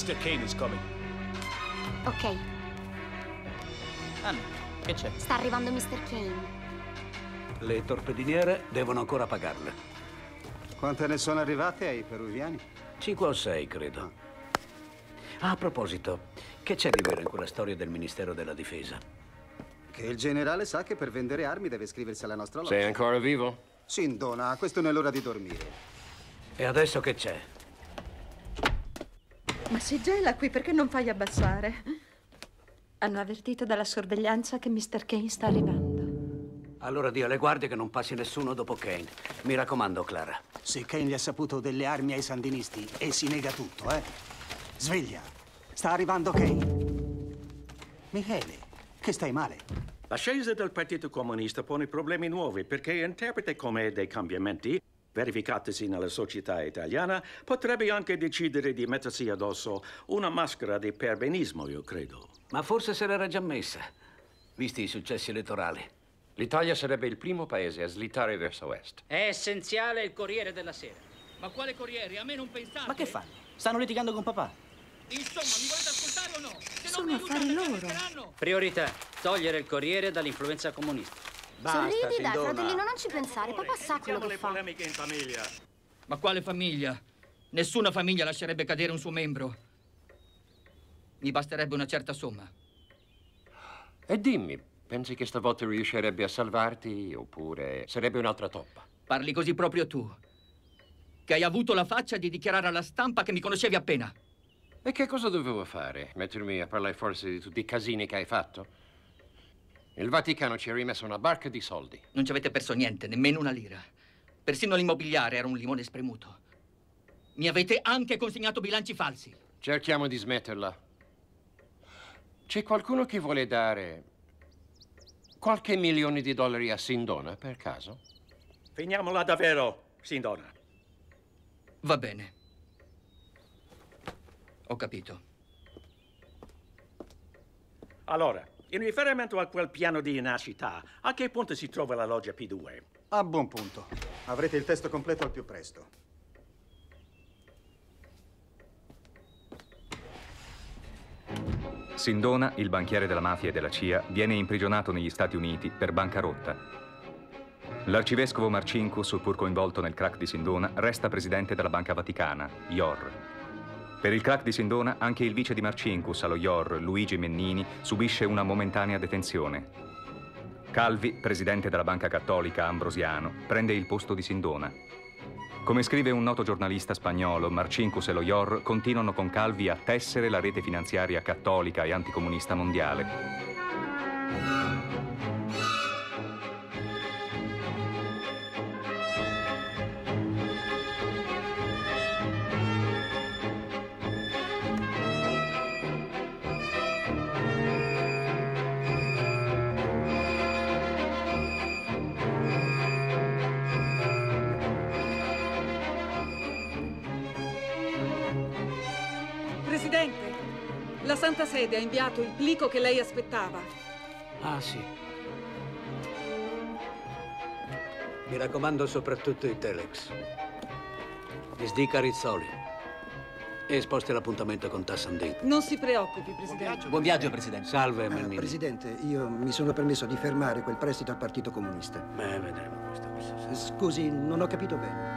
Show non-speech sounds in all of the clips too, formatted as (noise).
Mr. Kane is coming. Ok, Anna, che c'è? sta arrivando Mr. Kane. Le torpediniere devono ancora pagarle. Quante ne sono arrivate ai peruviani? Cinque o sei, credo. Ah, a proposito, che c'è di vero in quella storia del Ministero della Difesa? Che il generale sa che per vendere armi deve iscriversi alla nostra loggia. Sei ancora vivo? Sindona, questo non è l'ora di dormire. E adesso che c'è? Ma si gela qui, perché non fai abbassare? Hanno avvertito dalla sorveglianza che Mr. Kane sta arrivando. Allora di alle guardie che non passi nessuno dopo Kane. Mi raccomando, Clara. Se Kane gli ha saputo delle armi ai sandinisti e si nega tutto, eh? Sveglia. Sta arrivando Kane. Michele, che stai male? L'ascesa del Partito Comunista pone problemi nuovi perché interpreta come dei cambiamenti verificatisi nella società italiana potrebbe anche decidere di mettersi addosso una maschera di perbenismo, io credo. Ma forse se l'era già messa, visti i successi elettorali. L'Italia sarebbe il primo paese a slittare verso est. È essenziale il Corriere della Sera. Ma quale corriere? A me non pensate? Ma che fanno? Stanno litigando con papà. Insomma, mi volete ascoltare o no? Se Sono non mi aiutate, loro. Priorità, togliere il Corriere dall'influenza comunista. Sorridi, dai, fratellino, non ci pensare. Papà sa quello che le fa. polemiche in famiglia. Ma quale famiglia? Nessuna famiglia lascerebbe cadere un suo membro. Mi basterebbe una certa somma. E dimmi, pensi che stavolta riuscirebbe a salvarti oppure sarebbe un'altra toppa? Parli così proprio tu. Che hai avuto la faccia di dichiarare alla stampa che mi conoscevi appena. E che cosa dovevo fare? Mettermi a parlare forse di tutti i casini che hai fatto? Il Vaticano ci ha rimesso una barca di soldi. Non ci avete perso niente, nemmeno una lira. Persino l'immobiliare era un limone spremuto. Mi avete anche consegnato bilanci falsi. Cerchiamo di smetterla. C'è qualcuno che vuole dare qualche milione di dollari a Sindona, per caso? Finiamola davvero, Sindona. Va bene. Ho capito. Allora, in riferimento a quel piano di nascita, a che punto si trova la loggia P2? A buon punto. Avrete il testo completo al più presto. Sindona, il banchiere della mafia e della CIA, viene imprigionato negli Stati Uniti per bancarotta. L'arcivescovo Marcinkus, pur coinvolto nel crack di Sindona, resta presidente della Banca Vaticana, IOR. Per il crack di Sindona, anche il vice di Marcinkus allo IOR, Luigi Mennini, subisce una momentanea detenzione. Calvi, presidente della Banca Cattolica Ambrosiano, prende il posto di Sindona. Come scrive un noto giornalista spagnolo, Marcinkus e lo IOR continuano con Calvi a tessere la rete finanziaria cattolica e anticomunista mondiale. Santa Sede ha inviato il plico che lei aspettava. Ah, sì. Mi raccomando soprattutto i telex. Disdica Rizzoli. E sposti l'appuntamento con Tassandin. Non si preoccupi, Presidente. Buon viaggio, Presidente. Salve, Ah, Mennini. Presidente, io mi sono permesso di fermare quel prestito al Partito Comunista. Beh, vedremo questa cosa. Scusi, non ho capito bene.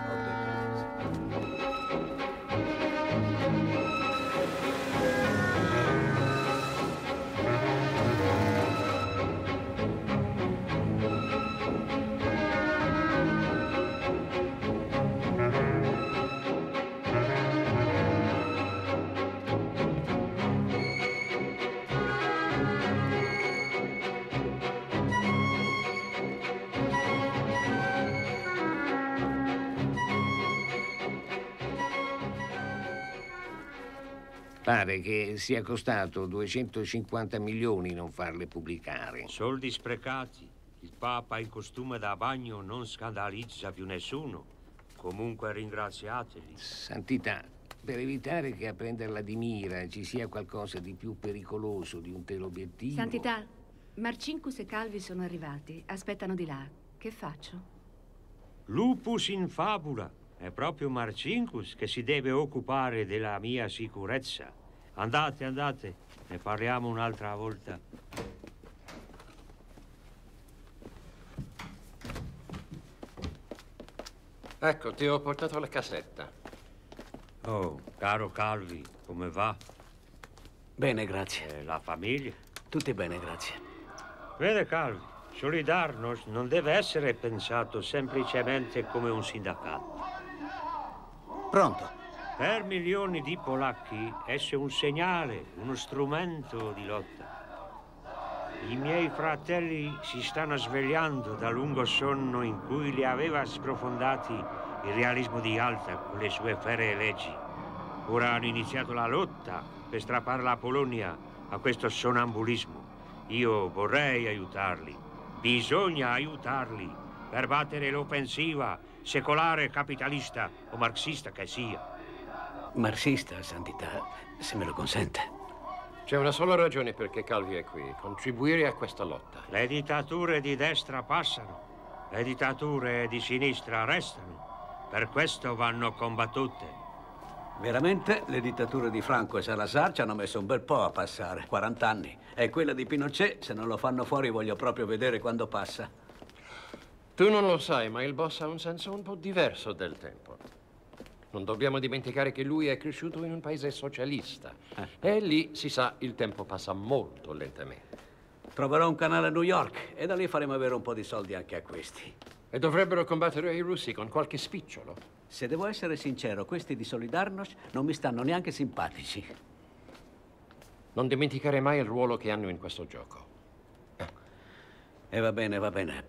Che sia costato 250 milioni non farle pubblicare. Soldi sprecati. Il Papa in costume da bagno non scandalizza più nessuno. Comunque ringraziateli. Santità, per evitare che a prenderla di mira ci sia qualcosa di più pericoloso di un teleobiettivo. Santità, Marcinkus e Calvi sono arrivati. Aspettano di là. Che faccio? Lupus in fabula. È proprio Marcinkus che si deve occupare della mia sicurezza. Andate, andate, ne parliamo un'altra volta. Ecco, ti ho portato la cassetta. Oh, caro Calvi, come va? Bene, grazie. E la famiglia? Tutti bene, grazie. Vede, Calvi, Solidarnosc non deve essere pensato semplicemente come un sindacato. Pronto? Per milioni di polacchi esso è un segnale, uno strumento di lotta. I miei fratelli si stanno svegliando dal lungo sonno in cui li aveva sprofondati il realismo di Alta con le sue ferree leggi. Ora hanno iniziato la lotta per strappare la Polonia a questo sonambulismo. Io vorrei aiutarli. Bisogna aiutarli per battere l'offensiva secolare, capitalista o marxista che sia. Marxista, santità, se me lo consente. C'è una sola ragione perché Calvi è qui, contribuire a questa lotta. Le dittature di destra passano, le dittature di sinistra restano. Per questo vanno combattute. Veramente le dittature di Franco e Salazar ci hanno messo un bel po' a passare, 40 anni. E quella di Pinochet, se non lo fanno fuori, voglio proprio vedere quando passa. Tu non lo sai, ma il boss ha un senso un po' diverso del tempo. Non dobbiamo dimenticare che lui è cresciuto in un paese socialista. E lì, si sa, il tempo passa molto lentamente. Troverò un canale a New York e da lì faremo avere un po' di soldi anche a questi. E dovrebbero combattere i russi con qualche spicciolo. Se devo essere sincero, questi di Solidarnosc non mi stanno neanche simpatici. Non dimenticare mai il ruolo che hanno in questo gioco. E va bene, va bene.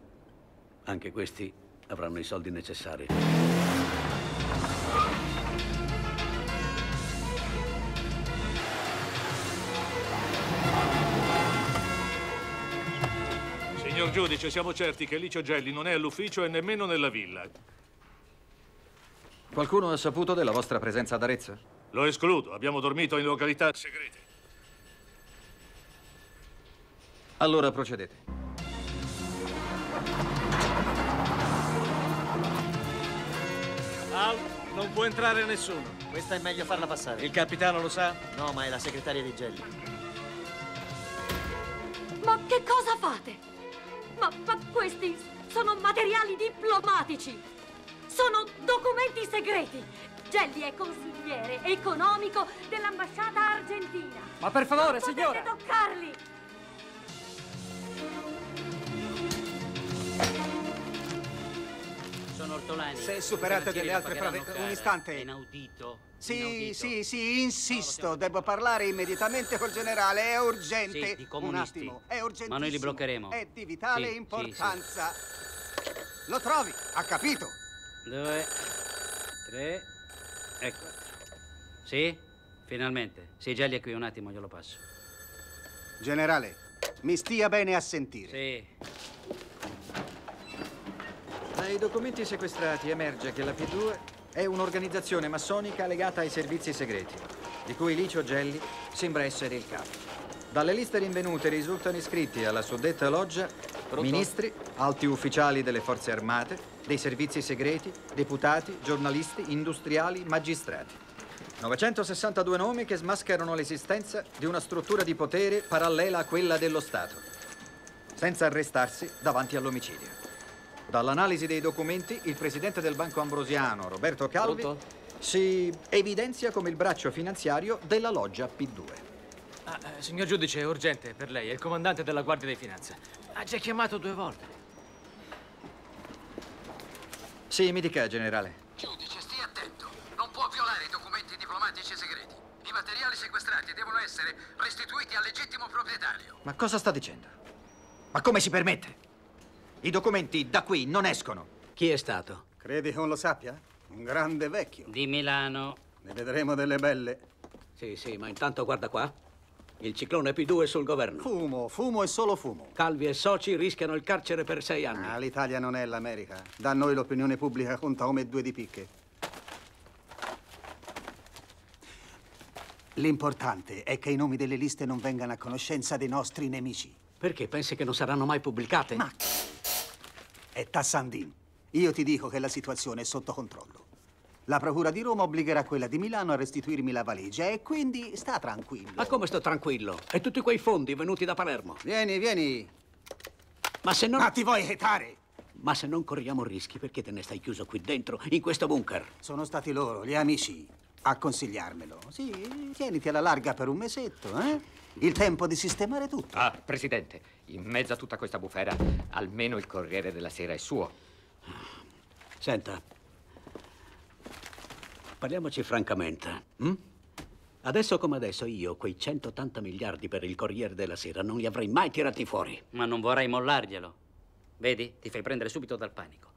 Anche questi avranno i soldi necessari. Signor giudice, siamo certi che Licio Gelli non è all'ufficio e nemmeno nella villa. Qualcuno ha saputo della vostra presenza ad Arezzo? Lo escludo, abbiamo dormito in località segrete. Allora procedete. Al, non può entrare nessuno. Questa è meglio farla passare. Il capitano lo sa? No, ma è la segretaria di Gelli. Ma che cosa fate? Ma, ma questi sono materiali diplomatici. Sono documenti segreti. Gelli è consigliere economico dell'ambasciata argentina. Ma per favore, non potete signora! toccarli. Sono ortolani. Se superate delle altre prove, un istante. Inaudito. Sì, Inaudito. sì, sì, insisto, devo parlare immediatamente col generale, è urgente. Sì, di Un comunisti. attimo, è urgentissimo. Ma noi li bloccheremo. È di vitale Sì, sì, importanza. Lo trovi, ha capito? Due, tre e quattro. Sì? Finalmente. Sì, Gelli è qui, un attimo, glielo passo. Generale, mi stia bene a sentire. Sì. Dai documenti sequestrati emerge che la P2 è un'organizzazione massonica legata ai servizi segreti, di cui Licio Gelli sembra essere il capo. Dalle liste rinvenute risultano iscritti alla suddetta loggia ministri, alti ufficiali delle forze armate, dei servizi segreti, deputati, giornalisti, industriali, magistrati. 962 nomi che smascherano l'esistenza di una struttura di potere parallela a quella dello Stato, senza arrestarsi davanti all'omicidio. Dall'analisi dei documenti, il presidente del Banco Ambrosiano, Roberto Calvi, Pronto? si evidenzia come il braccio finanziario della loggia P2. Ah, eh, signor giudice, è urgente per lei. È il comandante della Guardia di Finanza. Ha già chiamato due volte. Sì, mi dica, generale. Giudice, stia attento. Non può violare i documenti diplomatici segreti. I materiali sequestrati devono essere restituiti al legittimo proprietario. Ma cosa sta dicendo? Ma come si permette? I documenti da qui non escono. Chi è stato? Credi che non lo sappia? Un grande vecchio. Di Milano. Ne vedremo delle belle. Sì, sì, ma intanto guarda qua. Il ciclone P2 è sul governo. Fumo, fumo e solo fumo. Calvi e soci rischiano il carcere per sei anni. Ah, l'Italia non è l'America. Da noi l'opinione pubblica conta come due di picche. L'importante è che i nomi delle liste non vengano a conoscenza dei nostri nemici. Perché pensi che non saranno mai pubblicate? Ma è Tassandin. Io ti dico che la situazione è sotto controllo. La procura di Roma obbligherà quella di Milano a restituirmi la valigia e quindi sta tranquillo. Ma come sto tranquillo? E tutti quei fondi venuti da Palermo? Vieni, vieni. Ma se non... Ma ti vuoi chetare? Ma se non corriamo rischi, perché te ne stai chiuso qui dentro, in questo bunker? Sono stati loro, gli amici, a consigliarmelo. Sì, tieniti alla larga per un mesetto, eh? Il tempo di sistemare tutto. Ah, Presidente, in mezzo a tutta questa bufera, almeno il Corriere della Sera è suo. Senta, parliamoci francamente. hm? Adesso come adesso io quei 180 miliardi per il Corriere della Sera non li avrei mai tirati fuori. Ma non vorrai mollarglielo. Vedi? Ti fai prendere subito dal panico.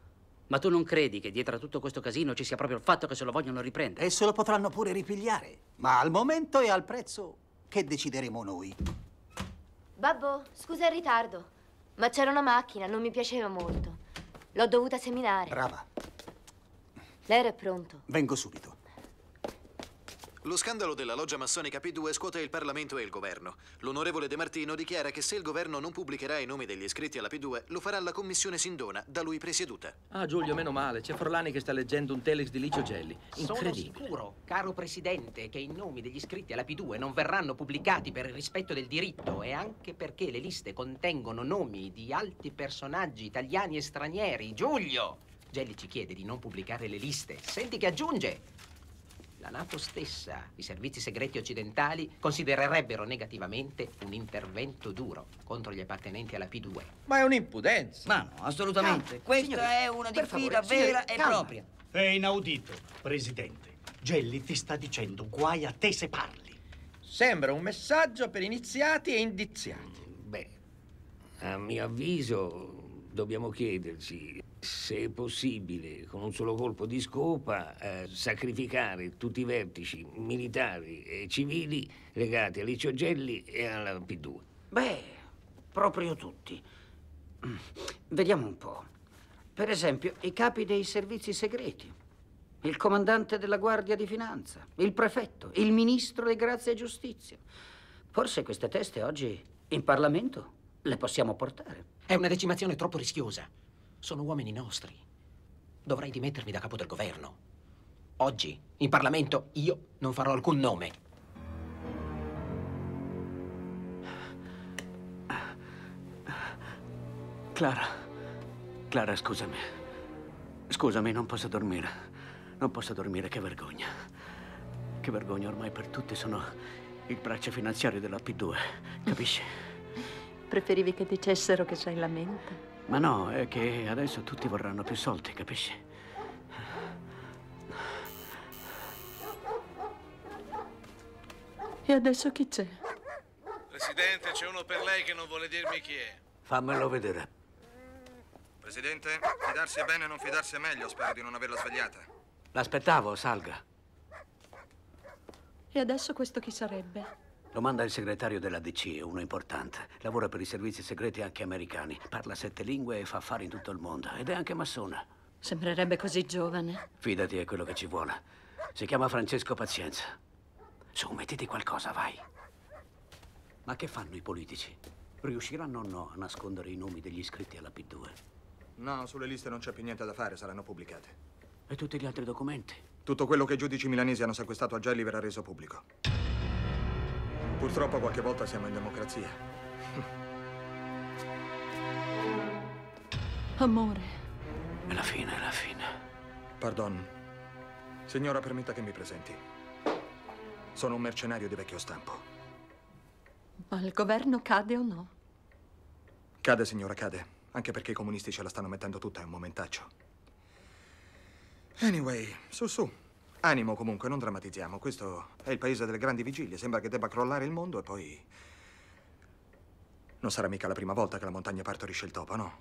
Ma tu non credi che dietro a tutto questo casino ci sia proprio il fatto che se lo vogliono riprendere? E se lo potranno pure ripigliare. Ma al momento e al prezzo che decideremo noi. Babbo, scusa il ritardo, ma c'era una macchina, non mi piaceva molto. L'ho dovuta seminare. Brava, L'aereo è pronto. vengo subito. Lo scandalo della loggia massonica P2 scuote il Parlamento e il governo. L'onorevole De Martino dichiara che se il governo non pubblicherà i nomi degli iscritti alla P2, lo farà la commissione Sindona, da lui presieduta. Ah, Giulio, meno male. C'è Forlani che sta leggendo un telex di Licio Gelli. Sono Incredibile. sicuro, caro Presidente, che i nomi degli iscritti alla P2 non verranno pubblicati per il rispetto del diritto e anche perché le liste contengono nomi di alti personaggi italiani e stranieri. Giulio! Gelli ci chiede di non pubblicare le liste. Senti che aggiunge. La NATO stessa, i servizi segreti occidentali considererebbero negativamente un intervento duro contro gli appartenenti alla P2. Ma è un'impudenza. Ma no, assolutamente. Questa è una diffida vera e propria. È inaudito, Presidente. Gelli ti sta dicendo guai a te se parli. Sembra un messaggio per iniziati e indiziati. Beh, a mio avviso dobbiamo chiederci se è possibile, con un solo colpo di scopa, eh, sacrificare tutti i vertici militari e civili legati a Licio Gelli e alla P2. Beh, proprio tutti. Vediamo un po'. Per esempio, i capi dei servizi segreti, il comandante della Guardia di Finanza, il prefetto, il ministro di Grazia e Giustizia. Forse queste teste oggi in Parlamento le possiamo portare. È una decimazione troppo rischiosa. Sono uomini nostri. Dovrei dimettermi da capo del governo. Oggi, in Parlamento, io non farò alcun nome. Clara, Clara, scusami. Scusami, non posso dormire. Non posso dormire, che vergogna. Che vergogna, ormai per tutti sono il braccio finanziario della P2, capisci? Preferivi che dicessero che sei la mente? Ma no, è che adesso tutti vorranno più soldi, capisci? E adesso chi c'è? Presidente, c'è uno per lei che non vuole dirmi chi è. Fammelo vedere. Presidente, fidarsi è bene, non fidarsi è meglio. Spero di non averla svegliata. L'aspettavo, salga. E adesso questo chi sarebbe? Lo manda il segretario della DC, uno importante. Lavora per i servizi segreti anche americani. Parla sette lingue e fa affari in tutto il mondo. Ed è anche massona. Sembrerebbe così giovane. Fidati, è quello che ci vuole. Si chiama Francesco Pazienza. Su, mettiti qualcosa, vai. Ma che fanno i politici? Riusciranno o no a nascondere i nomi degli iscritti alla P2? No, sulle liste non c'è più niente da fare, saranno pubblicate. E tutti gli altri documenti? Tutto quello che i giudici milanesi hanno sequestrato a Gelli verrà reso pubblico. Purtroppo qualche volta siamo in democrazia. Amore. È la fine, è la fine. Pardon. Signora, permetta che mi presenti. Sono un mercenario di vecchio stampo. Ma il governo cade o no? Cade, signora, cade. Anche perché i comunisti ce la stanno mettendo tutta, è un momentaccio. Anyway, su su. Animo comunque, non drammatizziamo. Questo è il paese delle grandi vigilie. Sembra che debba crollare il mondo e poi... Non sarà mica la prima volta che la montagna partorisce il topo, no?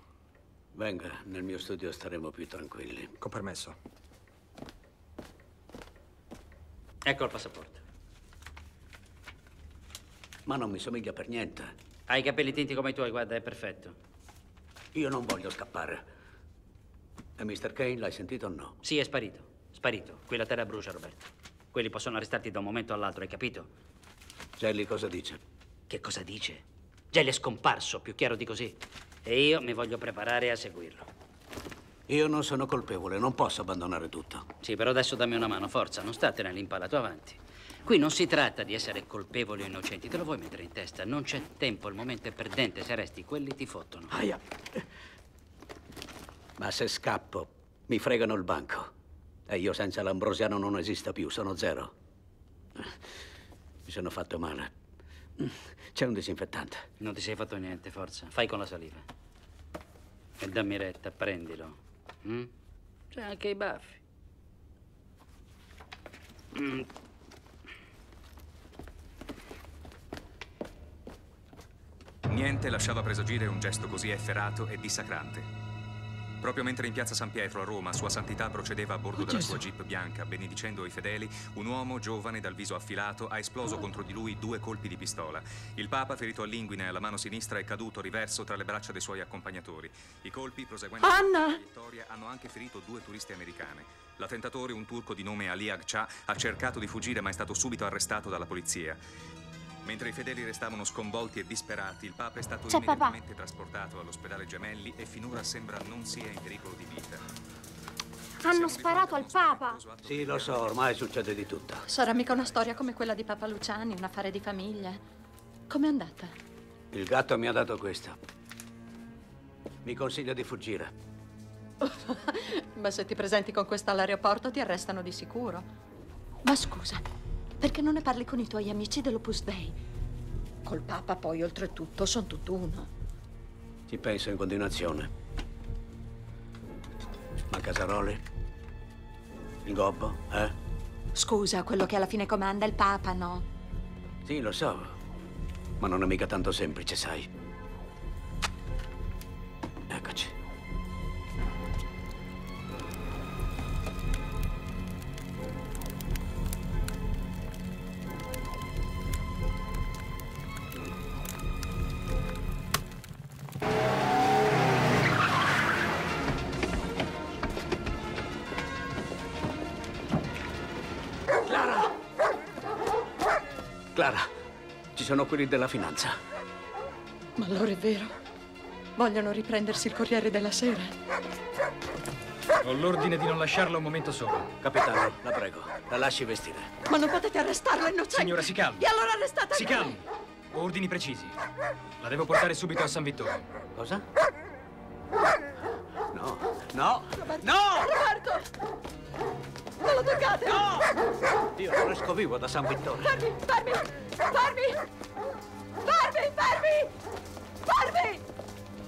Venga, nel mio studio staremo più tranquilli. Con permesso. Ecco il passaporto. Ma non mi somiglia per niente. Hai i capelli tinti come i tuoi, guarda, è perfetto. Io non voglio scappare. E Mr. Kane l'hai sentito o no? Sì, è sparito. Sparito. Qui la terra brucia, Roberto. Quelli possono arrestarti da un momento all'altro, hai capito? Gelli cosa dice? Che cosa dice? Gelli è scomparso, più chiaro di così. E io mi voglio preparare a seguirlo. Io non sono colpevole, non posso abbandonare tutto. Sì, però adesso dammi una mano, forza, non statene all'impalato avanti. Qui non si tratta di essere colpevoli o innocenti, te lo vuoi mettere in testa. Non c'è tempo, il momento è perdente, se resti quelli ti fottono. Aia. Ma se scappo, mi fregano il banco. E io senza l'ambrosiano non esisto più, sono zero. Mi sono fatto male. C'è un disinfettante. Non ti sei fatto niente, forza. Fai con la saliva. E dammi retta, prendilo. Mm? C'è anche i baffi. Mm. Niente lasciava presagire un gesto così efferato e dissacrante. Proprio mentre in piazza San Pietro a Roma Sua Santità procedeva a bordo della sua jeep bianca, benedicendo i fedeli, un uomo giovane dal viso affilato ha esploso contro di lui due colpi di pistola. Il Papa, ferito all'inguine e alla mano sinistra, è caduto riverso tra le braccia dei suoi accompagnatori. I colpi, proseguendo Anna! la traiettoria, hanno anche ferito due turiste americane. L'attentatore, un turco di nome Ali Agca, ha cercato di fuggire ma è stato subito arrestato dalla polizia. Mentre i fedeli restavano sconvolti e disperati, il Papa è stato C'è papà. immediatamente trasportato all'ospedale Gemelli e finora sembra non sia in pericolo di vita. Hanno sparato al Papa. Sì, lo so, ormai succede di tutto. Sarà mica una storia come quella di Papa Luciani, un affare di famiglia. Com'è andata? Il gatto mi ha dato questo. Mi consiglia di fuggire. (laughs) Ma se ti presenti con questa all'aeroporto ti arrestano di sicuro. Ma scusa, perché non ne parli con i tuoi amici dell'Opus Dei? Col Papa poi, oltretutto, sono tutt'uno. Ci penso in continuazione. Ma Casaroli? Il gobbo, eh? Scusa, quello che alla fine comanda è il Papa, no? Sì, lo so. Ma non è mica tanto semplice, sai. Eccoci. Quelli della finanza. Ma allora è vero? Vogliono riprendersi il Corriere della Sera? Ho l'ordine di non lasciarla un momento solo. Capitano, la prego, la lasci vestire. Ma non potete arrestarlo, è innocente! Signora, si calmi. E allora arrestate Si calmi. Ho ordini precisi. La devo portare subito a San Vittore. Cosa? No, no, No! Roberto! Non lo toccate! No! Io non esco vivo da San Vittore. Fermi, fermi! Fermi! Fermi, fermi! Fermi!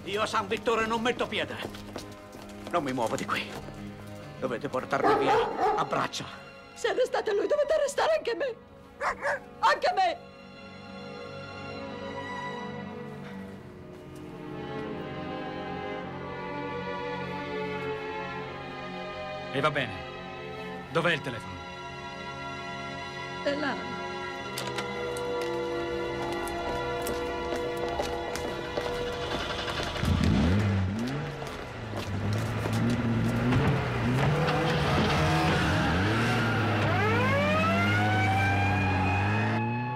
Io a San Vittore non metto piede. Non mi muovo di qui. Dovete portarmi via a braccia. Se arrestate lui dovete arrestare anche me! Anche me! E va bene. Dov'è il telefono? È là.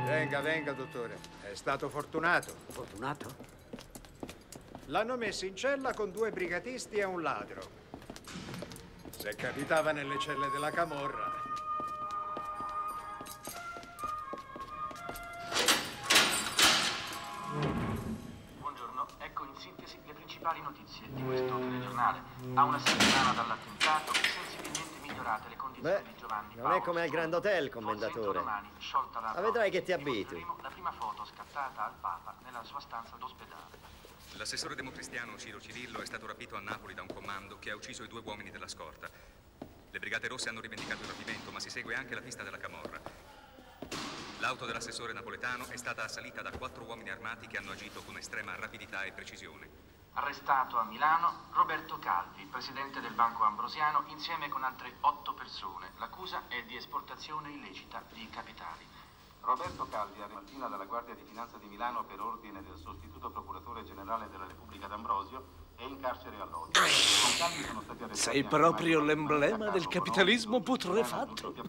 Venga, venga, dottore. È stato fortunato. Fortunato? L'hanno messo in cella con due brigatisti e un ladro. Se capitava nelle celle della camorra. Buongiorno, ecco in sintesi le principali notizie di questo telegiornale. A una settimana dall'attentato, sensibilmente migliorate le condizioni Beh, di Giovanni non è come al Grand Hotel, commendatore. domani, sciolta la Ma vedrai che ti abitui. la prima foto scattata al Papa nella sua stanza d'ospedale. L'assessore democristiano Ciro Cirillo è stato rapito a Napoli da un comando che ha ucciso i due uomini della scorta. Le Brigate Rosse hanno rivendicato il rapimento, ma si segue anche la pista della Camorra. L'auto dell'assessore napoletano è stata assalita da quattro uomini armati che hanno agito con estrema rapidità e precisione. Arrestato a Milano Roberto Calvi, presidente del Banco Ambrosiano, insieme con altre otto persone. L'accusa è di esportazione illecita di capitali. Roberto Calvi, mattina dalla Guardia di Finanza di Milano per ordine del sostituto procuratore generale della Repubblica D'Ambrosio, è in carcere a Lodi. Sei proprio l'emblema del capitalismo putrefatto. (laughs)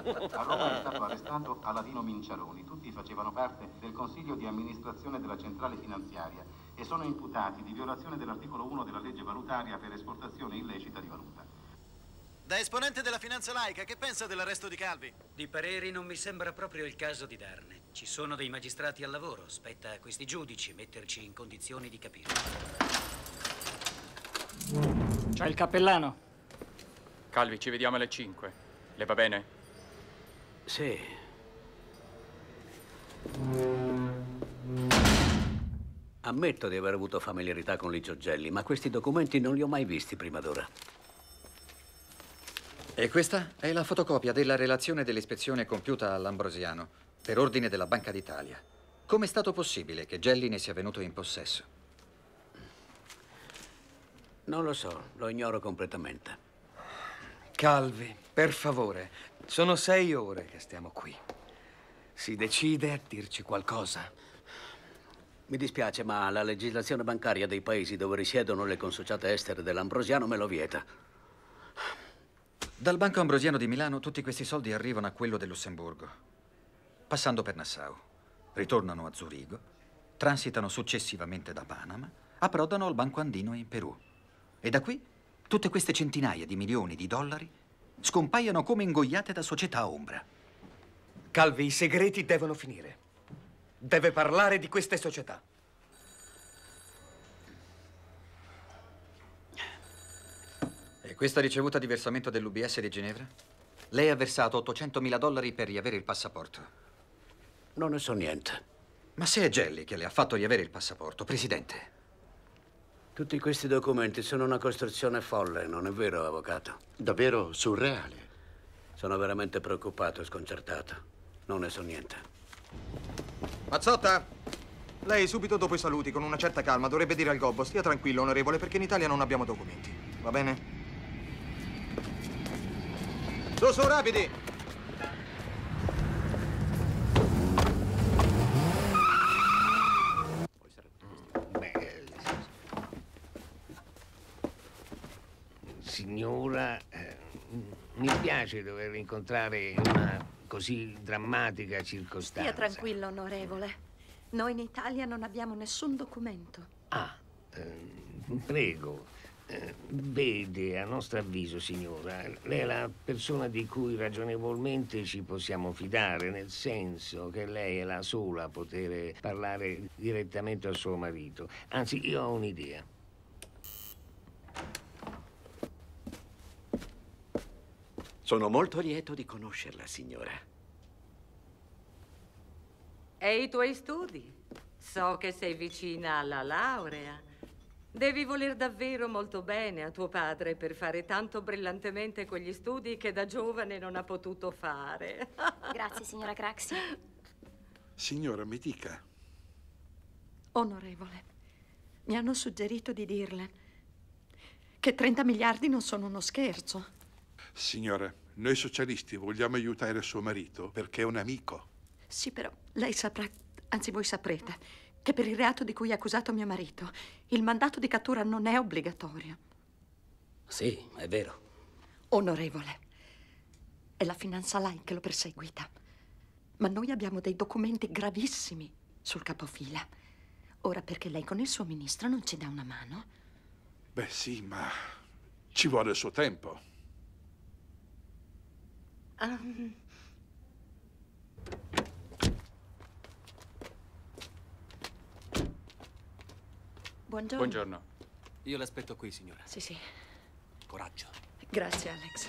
A Roma è stato arrestato Aladino Minciaroni. Tutti facevano parte del consiglio di amministrazione della centrale finanziaria e sono imputati di violazione dell'articolo 1 della legge valutaria per esportazione illecita di valuta. Da esponente della finanza laica, che pensa dell'arresto di Calvi? Di pareri non mi sembra proprio il caso di darne. Ci sono dei magistrati al lavoro. Spetta a questi giudici metterci in condizioni di capire. C'è il cappellano. Calvi, ci vediamo alle 5. Le va bene? Sì. Ammetto di aver avuto familiarità con Licio Gelli, ma questi documenti non li ho mai visti prima d'ora. E questa è la fotocopia della relazione dell'ispezione compiuta all'Ambrosiano per ordine della Banca d'Italia. Come è stato possibile che Gelli ne sia venuto in possesso? Non lo so, lo ignoro completamente. Calvi, per favore, sono sei ore che stiamo qui. Si decide a dirci qualcosa. Mi dispiace, ma la legislazione bancaria dei paesi dove risiedono le consociate estere dell'Ambrosiano me lo vieta. Dal Banco Ambrosiano di Milano tutti questi soldi arrivano a quello del Lussemburgo, passando per Nassau, ritornano a Zurigo, transitano successivamente da Panama, approdano al Banco Andino in Perù. E da qui tutte queste centinaia di milioni di dollari scompaiono come ingoiate da società ombra. Calvi, i segreti devono finire. Deve parlare di queste società. Questa ricevuta di versamento dell'UBS di Ginevra? Lei ha versato 800.000 dollari per riavere il passaporto. Non ne so niente. Ma se è Gelli che le ha fatto riavere il passaporto, Presidente, Tutti questi documenti sono una costruzione folle, non è vero, avvocato? Davvero surreale. Sono veramente preoccupato e sconcertato. Non ne so niente. Mazzotta! Lei subito dopo i saluti, con una certa calma, dovrebbe dire al gobbo, stia tranquillo, onorevole, perché in Italia non abbiamo documenti. Va bene? Su, su, rapidi! Signora, eh, mi piace dover incontrare una così drammatica circostanza. Stia tranquillo, onorevole. Noi in Italia non abbiamo nessun documento. Ah, eh, prego. Eh, vede, a nostro avviso, signora, lei è la persona di cui ragionevolmente ci possiamo fidare, nel senso che lei è la sola a poter parlare direttamente al suo marito. Anzi, io ho un'idea. Sono molto lieto di conoscerla, signora. E i tuoi studi? So che sei vicina alla laurea. Devi voler davvero molto bene a tuo padre per fare tanto brillantemente quegli studi che da giovane non ha potuto fare. (laughs) Grazie, signora Craxi. Signora, mi dica. Onorevole, mi hanno suggerito di dirle che 30 miliardi non sono uno scherzo. Signora, noi socialisti vogliamo aiutare suo marito perché è un amico. Sì, però lei saprà, anzi voi saprete, che per il reato di cui è accusato mio marito, il mandato di cattura non è obbligatorio. Sì, è vero. Onorevole, è la finanza laica che lo perseguita. Ma noi abbiamo dei documenti gravissimi sul capofila. Ora, perché lei con il suo ministro non ci dà una mano? Beh, sì, ma ci vuole il suo tempo. Um, Buongiorno. Buongiorno. Io l'aspetto qui, signora. Sì, sì. Coraggio. Grazie, Alex.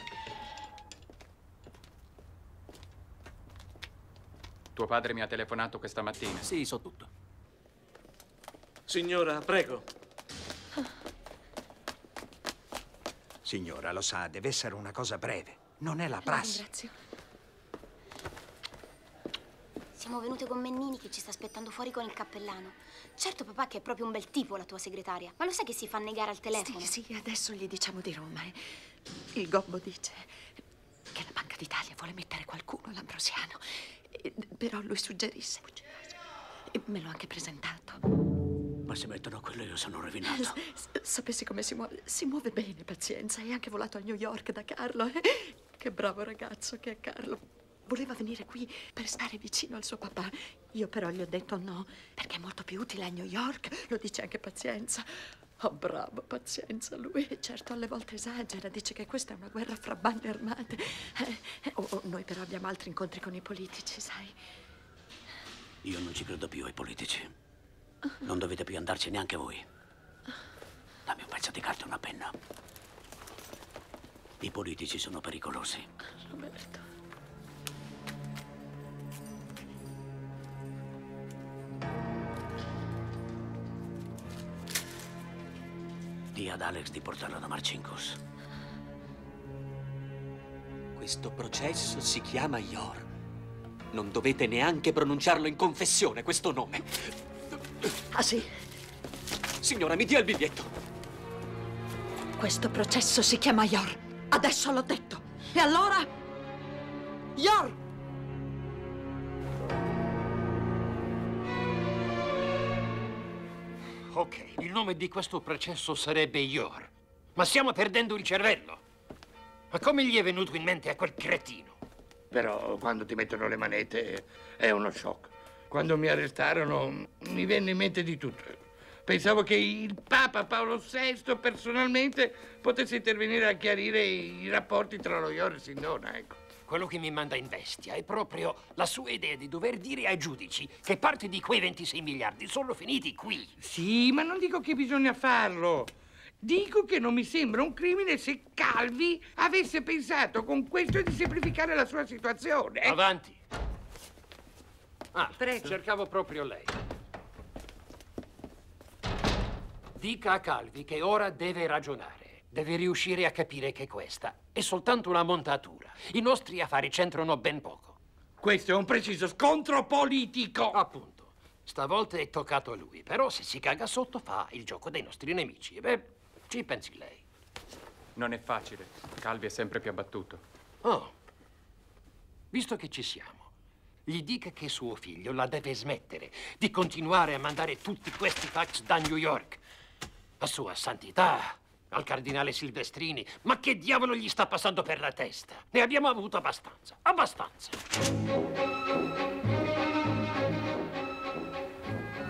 Tuo padre mi ha telefonato questa mattina. Sì, so tutto. Signora, prego. Signora, lo sa, deve essere una cosa breve. Non è la prassi. Ringrazio. Siamo venute con Mennini che ci sta aspettando fuori con il cappellano. Certo, papà, che è proprio un bel tipo la tua segretaria. Ma lo sai che si fa negare al telefono? Sì, sì, adesso gli diciamo di Roma. eh. Il gobbo dice che la Banca d'Italia vuole mettere qualcuno all'Ambrosiano. Eh, Però lui suggerisse. E me l'ho anche presentato. Ma se mettono quello io sono rovinato. S- Sapessi come si muove? Si muove bene, pazienza. È anche volato a New York da Carlo. eh. che bravo ragazzo che è Carlo. Voleva venire qui per stare vicino al suo papà. Io però gli ho detto no, perché è molto più utile a New York. Lo dice anche Pazienza. Oh, bravo, pazienza lui. Certo, alle volte esagera, dice che questa è una guerra fra bande armate. Eh, oh, oh, noi però abbiamo altri incontri con i politici, sai. Io non ci credo più ai politici. Non dovete più andarci neanche voi. Dammi un pezzo di carta e una penna. I politici sono pericolosi. Roberto. Dì ad Alex di portarlo da Marcinkus. Questo processo si chiama Yor. Non dovete neanche pronunciarlo in confessione, questo nome. Ah sì? Signora, mi dia il biglietto. Questo processo si chiama Yor. Adesso l'ho detto. E allora? Yor! Ok, il nome di questo processo sarebbe Yor. Ma stiamo perdendo il cervello. Ma come gli è venuto in mente a quel cretino? Però quando ti mettono le manette è uno shock. Quando mi arrestarono mi venne in mente di tutto. Pensavo che il Papa Paolo VI personalmente potesse intervenire a chiarire i rapporti tra lo Yor e Sindona, ecco. Quello che mi manda in bestia è proprio la sua idea di dover dire ai giudici che parte di quei 26 miliardi sono finiti qui. Sì, ma non dico che bisogna farlo. Dico che non mi sembra un crimine se Calvi avesse pensato con questo di semplificare la sua situazione. Avanti. Ah, Prego. cercavo proprio lei. Dica a Calvi che ora deve ragionare. Deve riuscire a capire che questa è soltanto una montatura. I nostri affari c'entrano ben poco. Questo è un preciso scontro politico. Appunto. Stavolta è toccato a lui, però se si caga sotto fa il gioco dei nostri nemici. E beh, ci pensi lei. Non è facile. Calvi è sempre più abbattuto. Oh, visto che ci siamo, gli dica che suo figlio la deve smettere di continuare a mandare tutti questi fax da New York. A sua santità, al cardinale Silvestrini. Ma che diavolo gli sta passando per la testa? Ne abbiamo avuto abbastanza. Abbastanza.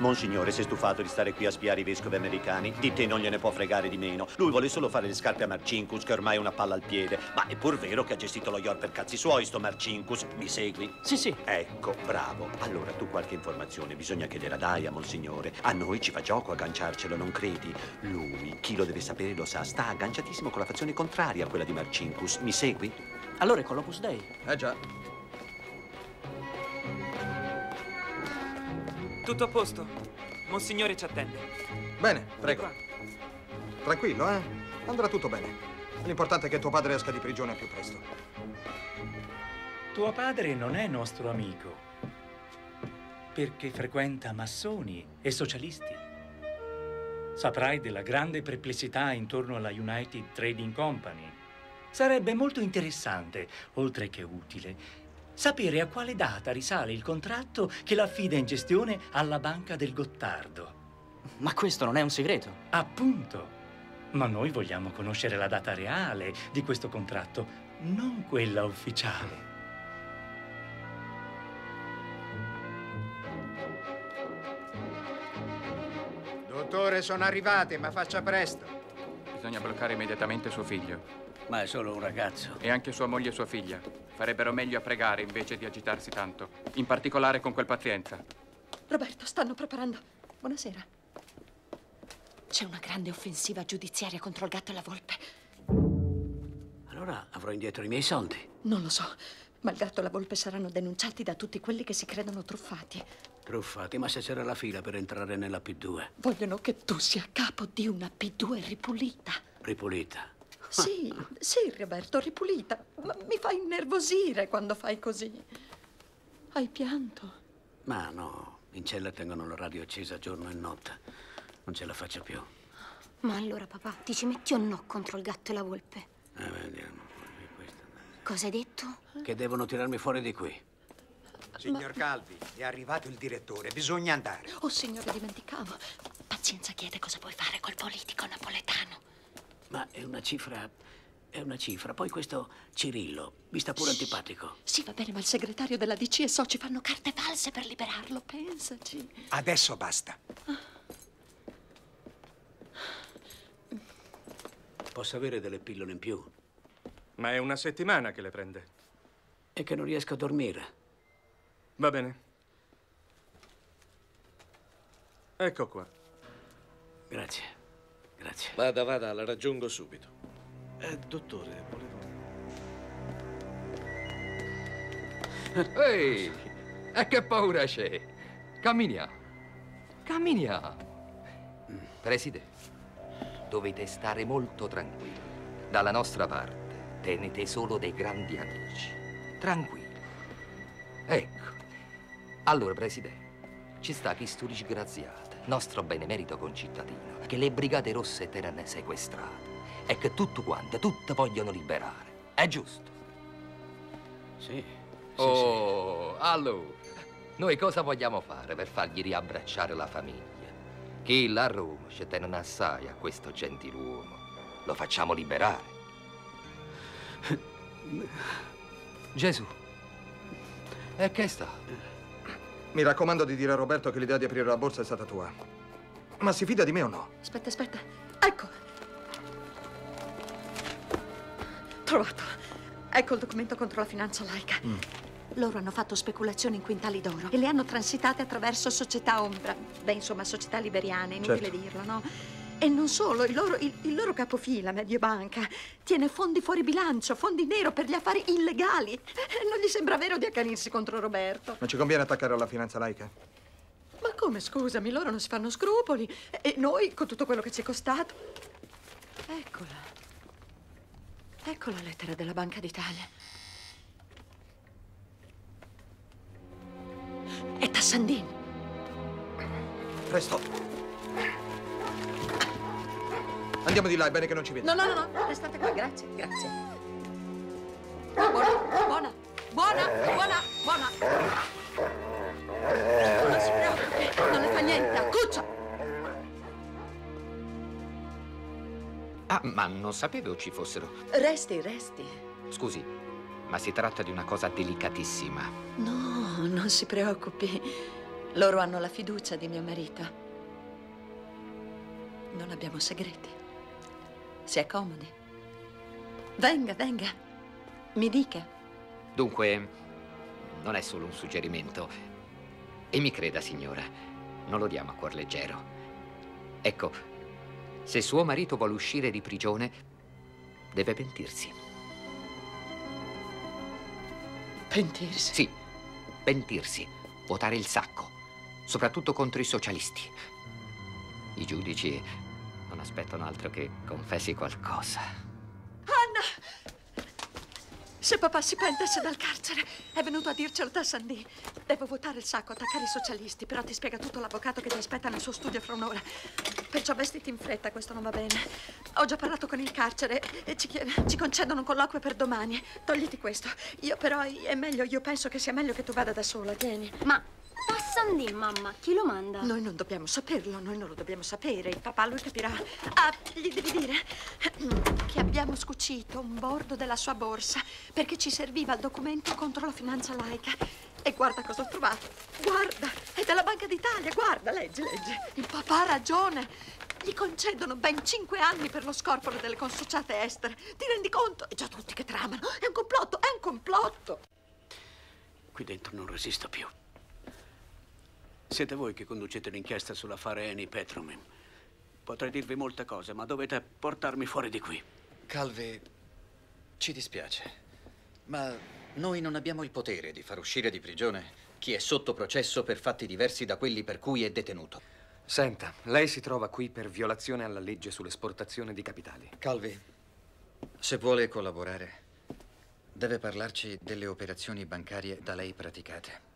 Monsignore si è stufato di stare qui a spiare i vescovi americani. Di te non gliene può fregare di meno. Lui vuole solo fare le scarpe a Marcinkus, che ormai è una palla al piede. Ma è pur vero che ha gestito lo York per cazzi suoi, sto Marcinkus. Mi segui? Sì, sì. Ecco, bravo. Allora tu qualche informazione bisogna chiedere a Daia, Monsignore. A noi ci fa gioco agganciarcelo, non credi? Lui, chi lo deve sapere lo sa, sta agganciatissimo con la fazione contraria a quella di Marcinkus. Mi segui? Allora è con l'Opus Dei. Eh già. Tutto a posto. Monsignore ci attende. Bene, prego. Tranquillo, eh? Andrà tutto bene. L'importante è che tuo padre esca di prigione al più presto. Tuo padre non è nostro amico, perché frequenta massoni e socialisti. Saprai della grande perplessità intorno alla United Trading Company. Sarebbe molto interessante, oltre che utile, sapere a quale data risale il contratto che l'affida in gestione alla Banca del Gottardo. Ma questo non è un segreto. Appunto. Ma noi vogliamo conoscere la data reale di questo contratto, non quella ufficiale. Dottore, sono arrivate, ma faccia presto. Bisogna bloccare immediatamente suo figlio. Ma è solo un ragazzo. E anche sua moglie e sua figlia. Farebbero meglio a pregare invece di agitarsi tanto. In particolare con quel pazienza. Roberto, stanno preparando. Buonasera. C'è una grande offensiva giudiziaria contro il gatto e la volpe. Allora avrò indietro i miei soldi. Non lo so, ma il gatto e la volpe saranno denunciati da tutti quelli che si credono truffati. Truffati, ma se c'era la fila per entrare nella P2. Vogliono che tu sia capo di una P2 ripulita. Ripulita. Sì, sì, Roberto, ripulita. Ma mi fai innervosire quando fai così. Hai pianto? Ma no, in cella tengono la radio accesa giorno e notte. Non ce la faccio più. Ma allora, papà, ti ci metti o no contro il gatto e la volpe? Eh, vediamo. Cosa hai detto? Che devono tirarmi fuori di qui. Signor Calvi, è arrivato il direttore, bisogna andare. Oh, signore, dimenticavo. Pazienza chiede cosa puoi fare col politico napoletano. Ma è una cifra è una cifra. Poi questo Cirillo mi sta pure antipatico. Sì, va bene, ma il segretario della DC e so ci fanno carte false per liberarlo, pensaci. Adesso basta. Posso avere delle pillole in più? Ma è una settimana che le prende. È che non riesco a dormire. Va bene. Ecco qua. Grazie. Grazie. Vada, vada, la raggiungo subito. Eh, dottore, volevo... Ehi, e che paura c'è? Camminiamo. Camminiamo. Presidente, dovete stare molto tranquilli. Dalla nostra parte tenete solo dei grandi amici. Tranquilli. Ecco. Allora, Presidente, ci sta questo disgraziato, nostro benemerito concittadino, che le Brigate Rosse tengono sequestrate e che tutto quanto, tutte vogliono liberare. È giusto? Sì. Oh, allora, noi cosa vogliamo fare per fargli riabbracciare la famiglia? Chi là a Roma ci tenne assai a questo gentiluomo. Lo facciamo liberare. Gesù, e che sta? Mi raccomando di dire a Roberto che l'idea di aprire la borsa è stata tua. Ma si fida di me o no? Aspetta, aspetta. Ecco. Trovato. Ecco il documento contro la finanza laica. Loro hanno fatto speculazioni in quintali d'oro e le hanno transitate attraverso società ombra. Beh, insomma, società liberiane, inutile Certo. dirlo, no? E non solo, il loro, il, il loro capofila, Mediobanca, tiene fondi fuori bilancio, fondi nero per gli affari illegali. Non gli sembra vero di accanirsi contro Roberto. Non ci conviene attaccare alla finanza laica? Ma come, scusami, loro non si fanno scrupoli. E noi, con tutto quello che ci è costato. Eccola. Ecco la lettera della Banca d'Italia. È Tassandin. Presto. Andiamo di là, è bene che non ci veda. No, no, no, no, restate qua, grazie, grazie. Buona, buona, buona, buona, buona. Non si preoccupi, non le fa niente, accuccia. Ah, ma non sapevo ci fossero. Resti, resti. Scusi, ma si tratta di una cosa delicatissima. No, non si preoccupi. Loro hanno la fiducia di mio marito. Non abbiamo segreti. Si accomodi. Venga, venga. Mi dica. Dunque, non è solo un suggerimento. E mi creda, signora, non lo diamo a cuor leggero. Ecco, se suo marito vuole uscire di prigione, deve pentirsi. Pentirsi? Sì, pentirsi. Votare il sacco. Soprattutto contro i socialisti. I giudici non aspettano altro che confessi qualcosa. Anna! Se papà si pentesse dal carcere, è venuto a dircelo da Sandy. Devo votare il sacco, attaccare i socialisti, però ti spiega tutto l'avvocato che ti aspetta nel suo studio fra un'ora. Perciò vestiti in fretta, questo non va bene. Ho già parlato con il carcere e ci, ci concedono un colloquio per domani. Togliti questo. Io però è meglio, io penso che sia meglio che tu vada da sola, tieni. Ma Tassandin, mamma, chi lo manda? Noi non dobbiamo saperlo, noi non lo dobbiamo sapere. Il papà lui capirà. Ah, gli devi dire che abbiamo scucito un bordo della sua borsa perché ci serviva il documento contro la finanza laica. E guarda cosa ho trovato. Guarda, è della Banca d'Italia, guarda, leggi, leggi. Il papà ha ragione. Gli concedono ben cinque anni per lo scorporo delle consociate estere. Ti rendi conto? E già tutti che tramano. È un complotto, è un complotto. Qui dentro non resisto più. Siete voi che conducete l'inchiesta sull'affare Eni Petromin. Potrei dirvi molte cose, ma dovete portarmi fuori di qui. Calvi, ci dispiace, ma noi non abbiamo il potere di far uscire di prigione chi è sotto processo per fatti diversi da quelli per cui è detenuto. Senta, lei si trova qui per violazione alla legge sull'esportazione di capitali. Calvi, se vuole collaborare, deve parlarci delle operazioni bancarie da lei praticate.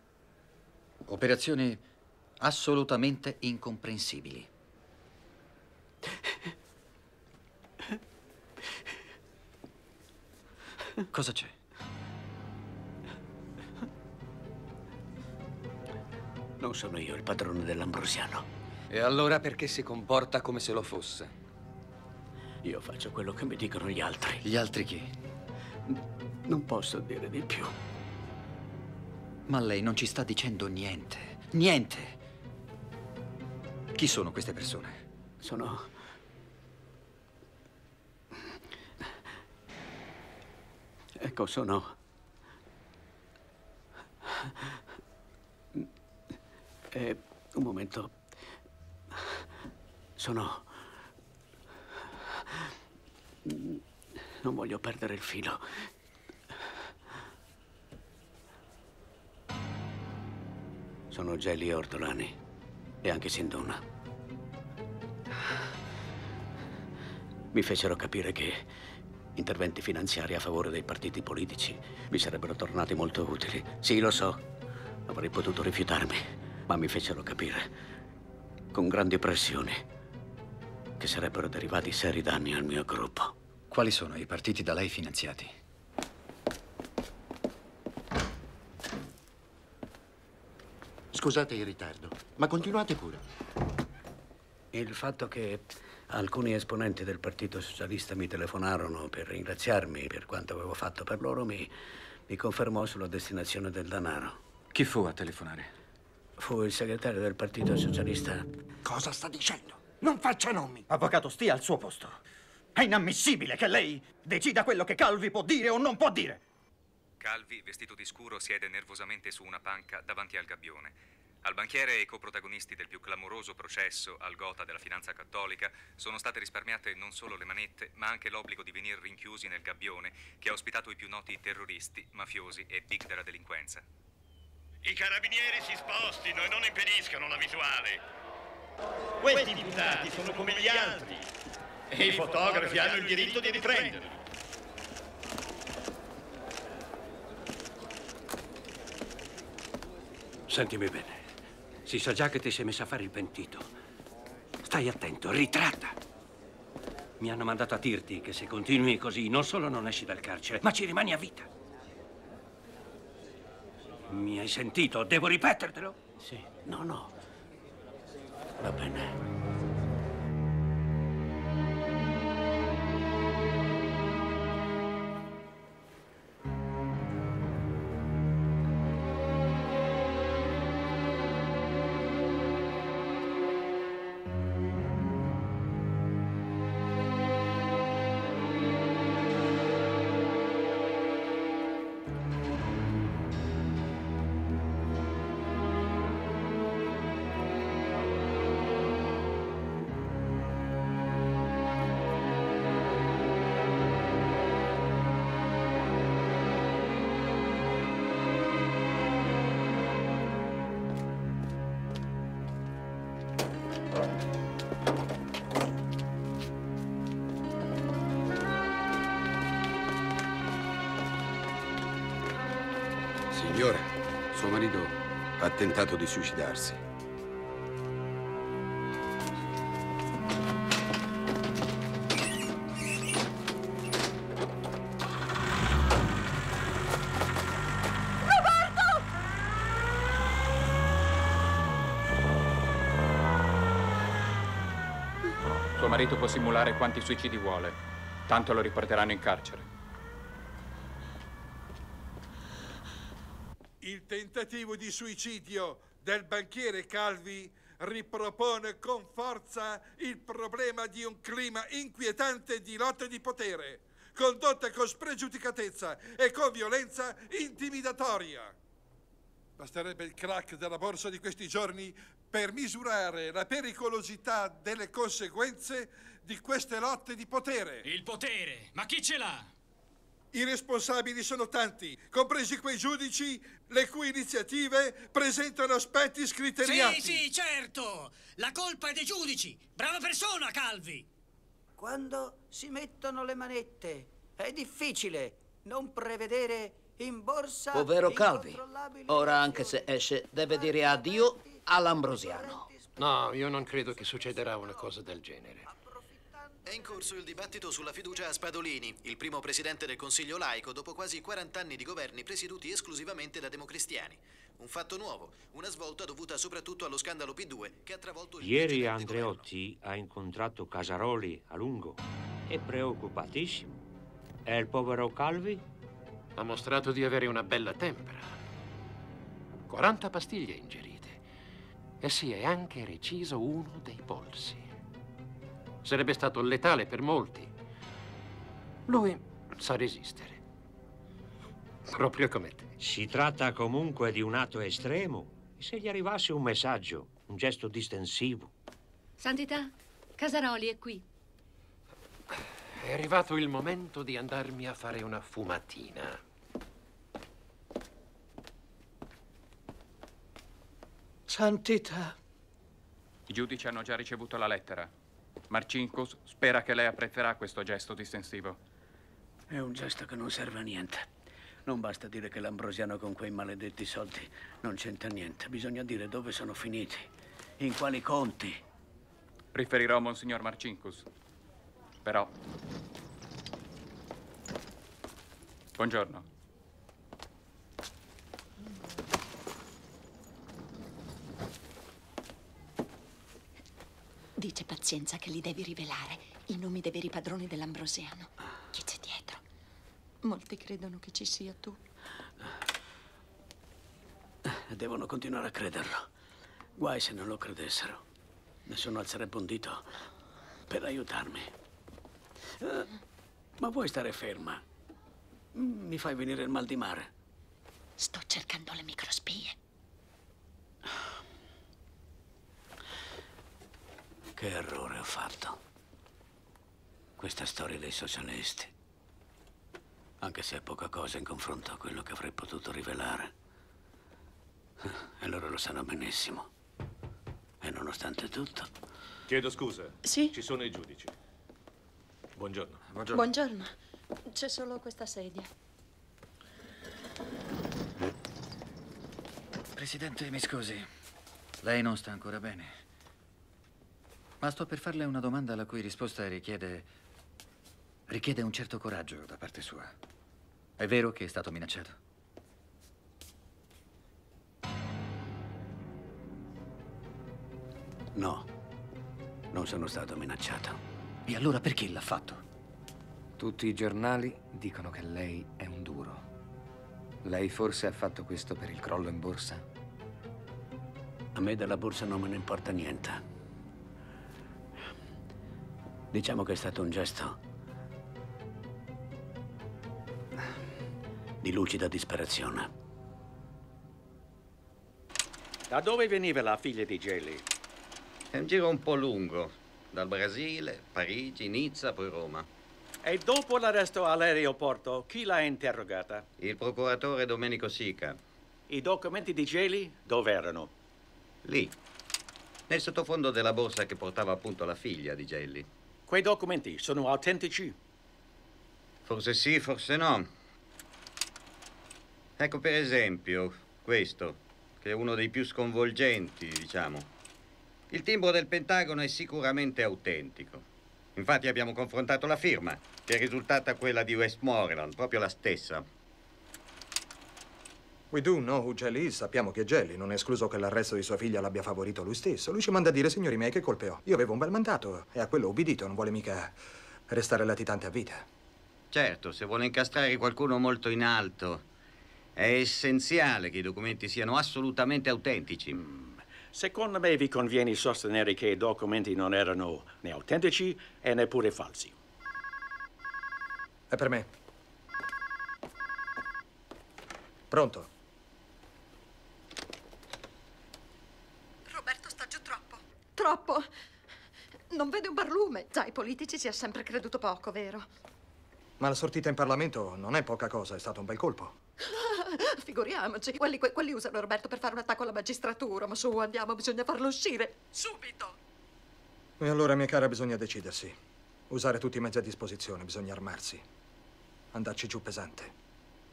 Operazioni assolutamente incomprensibili. Cosa c'è? Non sono io il padrone dell'Ambrosiano. E allora perché si comporta come se lo fosse? Io faccio quello che mi dicono gli altri. Gli altri chi? Non posso dire di più. Ma lei non ci sta dicendo niente. Niente. Chi sono queste persone? Sono... Ecco, sono... Eh, un momento. Sono... Non voglio perdere il filo. Sono Gelli Ortolani e anche Sindona. Mi fecero capire che interventi finanziari a favore dei partiti politici mi sarebbero tornati molto utili. Sì, lo so. Avrei potuto rifiutarmi, ma mi fecero capire, con grandi pressioni, che sarebbero derivati seri danni al mio gruppo. Quali sono i partiti da lei finanziati? Scusate il ritardo, ma continuate pure. Il fatto che alcuni esponenti del Partito Socialista mi telefonarono per ringraziarmi per quanto avevo fatto per loro mi, mi confermò sulla destinazione del denaro. Chi fu a telefonare? Fu il segretario del Partito Socialista. Cosa sta dicendo? Non faccia nomi. Avvocato, stia al suo posto. È inammissibile che lei decida quello che Calvi può dire o non può dire. Calvi, vestito di scuro, siede nervosamente su una panca davanti al gabbione. Al banchiere e ai coprotagonisti del più clamoroso processo al gota della finanza cattolica sono state risparmiate non solo le manette, ma anche l'obbligo di venire rinchiusi nel gabbione che ha ospitato i più noti terroristi, mafiosi e big della delinquenza. I carabinieri si spostino e non impediscano la visuale. Questi imputati sono come gli altri e i fotografi hanno il diritto di riprenderli. Sentimi bene. Si sa già che ti sei messa a fare il pentito. Stai attento, ritratta. Mi hanno mandato a dirti che se continui così non solo non esci dal carcere, ma ci rimani a vita. Mi hai sentito? Devo ripetertelo? Sì. No, no. Va bene. Ha tentato di suicidarsi. Suo marito può simulare quanti suicidi vuole, tanto lo riporteranno in carcere. Il di suicidio del banchiere Calvi ripropone con forza il problema di un clima inquietante di lotte di potere, condotte con spregiudicatezza e con violenza intimidatoria. Basterebbe il crack della borsa di questi giorni per misurare la pericolosità delle conseguenze di queste lotte di potere. Il potere, ma chi ce l'ha? I responsabili sono tanti, compresi quei giudici le cui iniziative presentano aspetti scriteriati. Sì, sì, certo! La colpa è dei giudici! Brava persona, Calvi! Quando si mettono le manette è difficile non prevedere in borsa Povero Calvi. Ora, anche se esce, deve dire addio all'Ambrosiano. No, io non credo che succederà una cosa del genere. È in corso il dibattito sulla fiducia a Spadolini, il primo presidente del Consiglio laico dopo quasi 40 anni di governi presieduti esclusivamente da democristiani. Un fatto nuovo, una svolta dovuta soprattutto allo scandalo P2 che ha travolto il Ieri Andreotti ha incontrato Casaroli a lungo. È preoccupatissimo. E il povero Calvi? Ha mostrato di avere una bella tempera. 40 pastiglie ingerite. E si è anche reciso uno dei polsi. Sarebbe stato letale per molti. Lui sa resistere. Proprio come te. Si tratta comunque di un atto estremo. E se gli arrivasse un messaggio, un gesto distensivo? Santità, Casaroli è qui. È arrivato il momento di andarmi a fare una fumatina. Santità. I giudici hanno già ricevuto la lettera. Marcinkus spera che lei apprezzerà questo gesto distensivo. È un gesto che non serve a niente. Non basta dire che l'Ambrosiano con quei maledetti soldi non c'entra niente. Bisogna dire dove sono finiti, in quali conti. Riferirò a Monsignor Marcinkus. Però... Buongiorno. Dice pazienza che li devi rivelare i nomi dei veri padroni dell'Ambrosiano. Chi c'è dietro? Molti credono che ci sia tu. Devono continuare a crederlo. Guai se non lo credessero. Nessuno alzerebbe un dito per aiutarmi. Eh, ma vuoi stare ferma? Mi fai venire il mal di mare. Sto cercando le microspie. Che errore ho fatto. Questa storia dei socialisti. Anche se è poca cosa in confronto a quello che avrei potuto rivelare. E loro lo sanno benissimo. E nonostante tutto... Chiedo scusa. Sì? Ci sono i giudici. Buongiorno. Buongiorno. C'è solo questa sedia. Presidente, mi scusi. Lei non sta ancora bene. Ma sto per farle una domanda la cui risposta richiede. richiede un certo coraggio da parte sua. È vero che è stato minacciato? No, non sono stato minacciato. E allora perché l'ha fatto? Tutti i giornali dicono che lei è un duro. Lei forse ha fatto questo per il crollo in borsa? A me della borsa non me ne importa niente. Diciamo che è stato un gesto di lucida disperazione. Da dove veniva la figlia di Gelli? È un giro un po' lungo. Dal Brasile, Parigi, Nizza, poi Roma. E dopo l'arresto all'aeroporto, chi l'ha interrogata? Il procuratore Domenico Sica. I documenti di Gelli dove erano? Lì, nel sottofondo della borsa che portava appunto la figlia di Gelli. Quei documenti sono autentici? Forse sì, forse no. Ecco per esempio questo, che è uno dei più sconvolgenti, diciamo. Il timbro del Pentagono è sicuramente autentico. Infatti abbiamo confrontato la firma, che è risultata quella di Westmoreland, proprio la stessa. We do know who Jelly is, sappiamo chi è Jelly. Non è escluso che l'arresto di sua figlia l'abbia favorito lui stesso. Lui ci manda a dire, signori miei, che colpe ho. Io avevo un bel mandato e a quello ho ubbidito, non vuole mica restare latitante a vita. Certo, se vuole incastrare qualcuno molto in alto, è essenziale che i documenti siano assolutamente autentici. Secondo me vi conviene sostenere che i documenti non erano né autentici e neppure falsi. È per me. Pronto? Roberto sta giù troppo. Troppo? Non vede un barlume. Già, ai politici ci ha sempre creduto poco, vero? Ma la sortita in Parlamento non è poca cosa, è stato un bel colpo. (laughs) Figuriamoci. Quelli, que- quelli usano Roberto per fare un attacco alla magistratura. Ma su, andiamo, bisogna farlo uscire. Subito. E allora, mia cara, bisogna decidersi. Usare tutti i mezzi a disposizione, bisogna armarsi. Andarci giù pesante.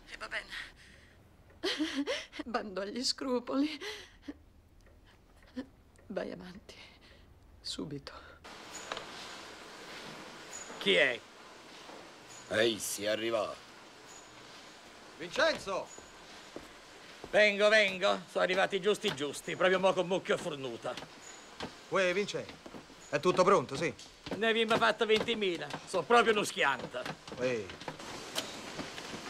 E va bene. (laughs) Bando agli scrupoli. Vai avanti. Subito. Chi è? Ehi, si è arrivato. Vincenzo! Vengo, vengo. Sono arrivati giusti giusti, proprio mo con mucchio e fornuta. Uè, Vince, È tutto pronto, sì? Ne abbiamo fatto 20.000. Sono proprio uno schianto. Ehi.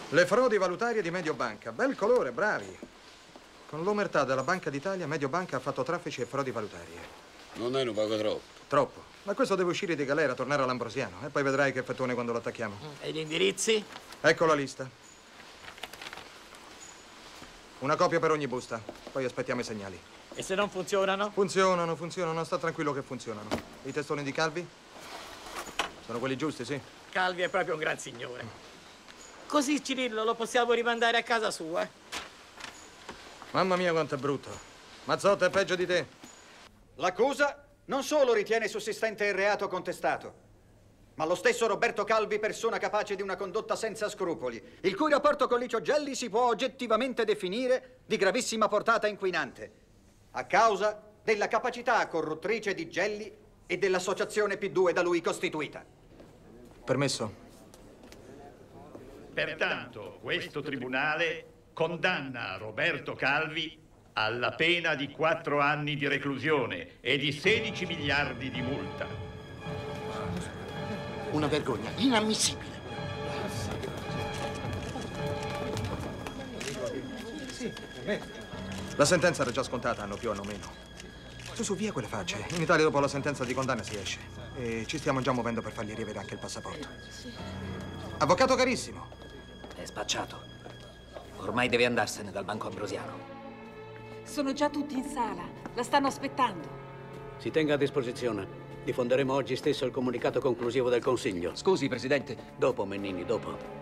Le frodi valutarie di Mediobanca. Bel colore, bravi. Con l'omertà della Banca d'Italia, Mediobanca ha fatto traffici e frodi valutarie. Non è un poco troppo. Troppo. Ma questo deve uscire di galera, tornare all'Ambrosiano. E poi vedrai che fettone quando lo attacchiamo. E gli indirizzi? Ecco la lista. Una copia per ogni busta. Poi aspettiamo i segnali. E se non funzionano? Funzionano, funzionano. Sta tranquillo che funzionano. I testoni di Calvi? Sono quelli giusti, sì? Calvi è proprio un gran signore. Così Cirillo lo possiamo rimandare a casa sua. Mamma mia quanto è brutto. Mazzotta è peggio di te. L'accusa non solo ritiene sussistente il reato contestato, ma lo stesso Roberto Calvi persona capace di una condotta senza scrupoli, il cui rapporto con Licio Gelli si può oggettivamente definire di gravissima portata inquinante, a causa della capacità corruttrice di Gelli e dell'associazione P2 da lui costituita. Permesso. Pertanto, questo tribunale condanna Roberto Calvi alla pena di quattro anni di reclusione e di 16 miliardi di multa. Una vergogna inammissibile. La sentenza era già scontata, hanno più hanno meno. Su, su, via quelle facce. In Italia dopo la sentenza di condanna si esce. E ci stiamo già muovendo per fargli riavere anche il passaporto. Avvocato carissimo. È spacciato. Ormai deve andarsene dal banco ambrosiano. Sono già tutti in sala. La stanno aspettando. Si tenga a disposizione. Diffonderemo oggi stesso il comunicato conclusivo del Consiglio. Scusi, Presidente. Dopo, Mennini, dopo.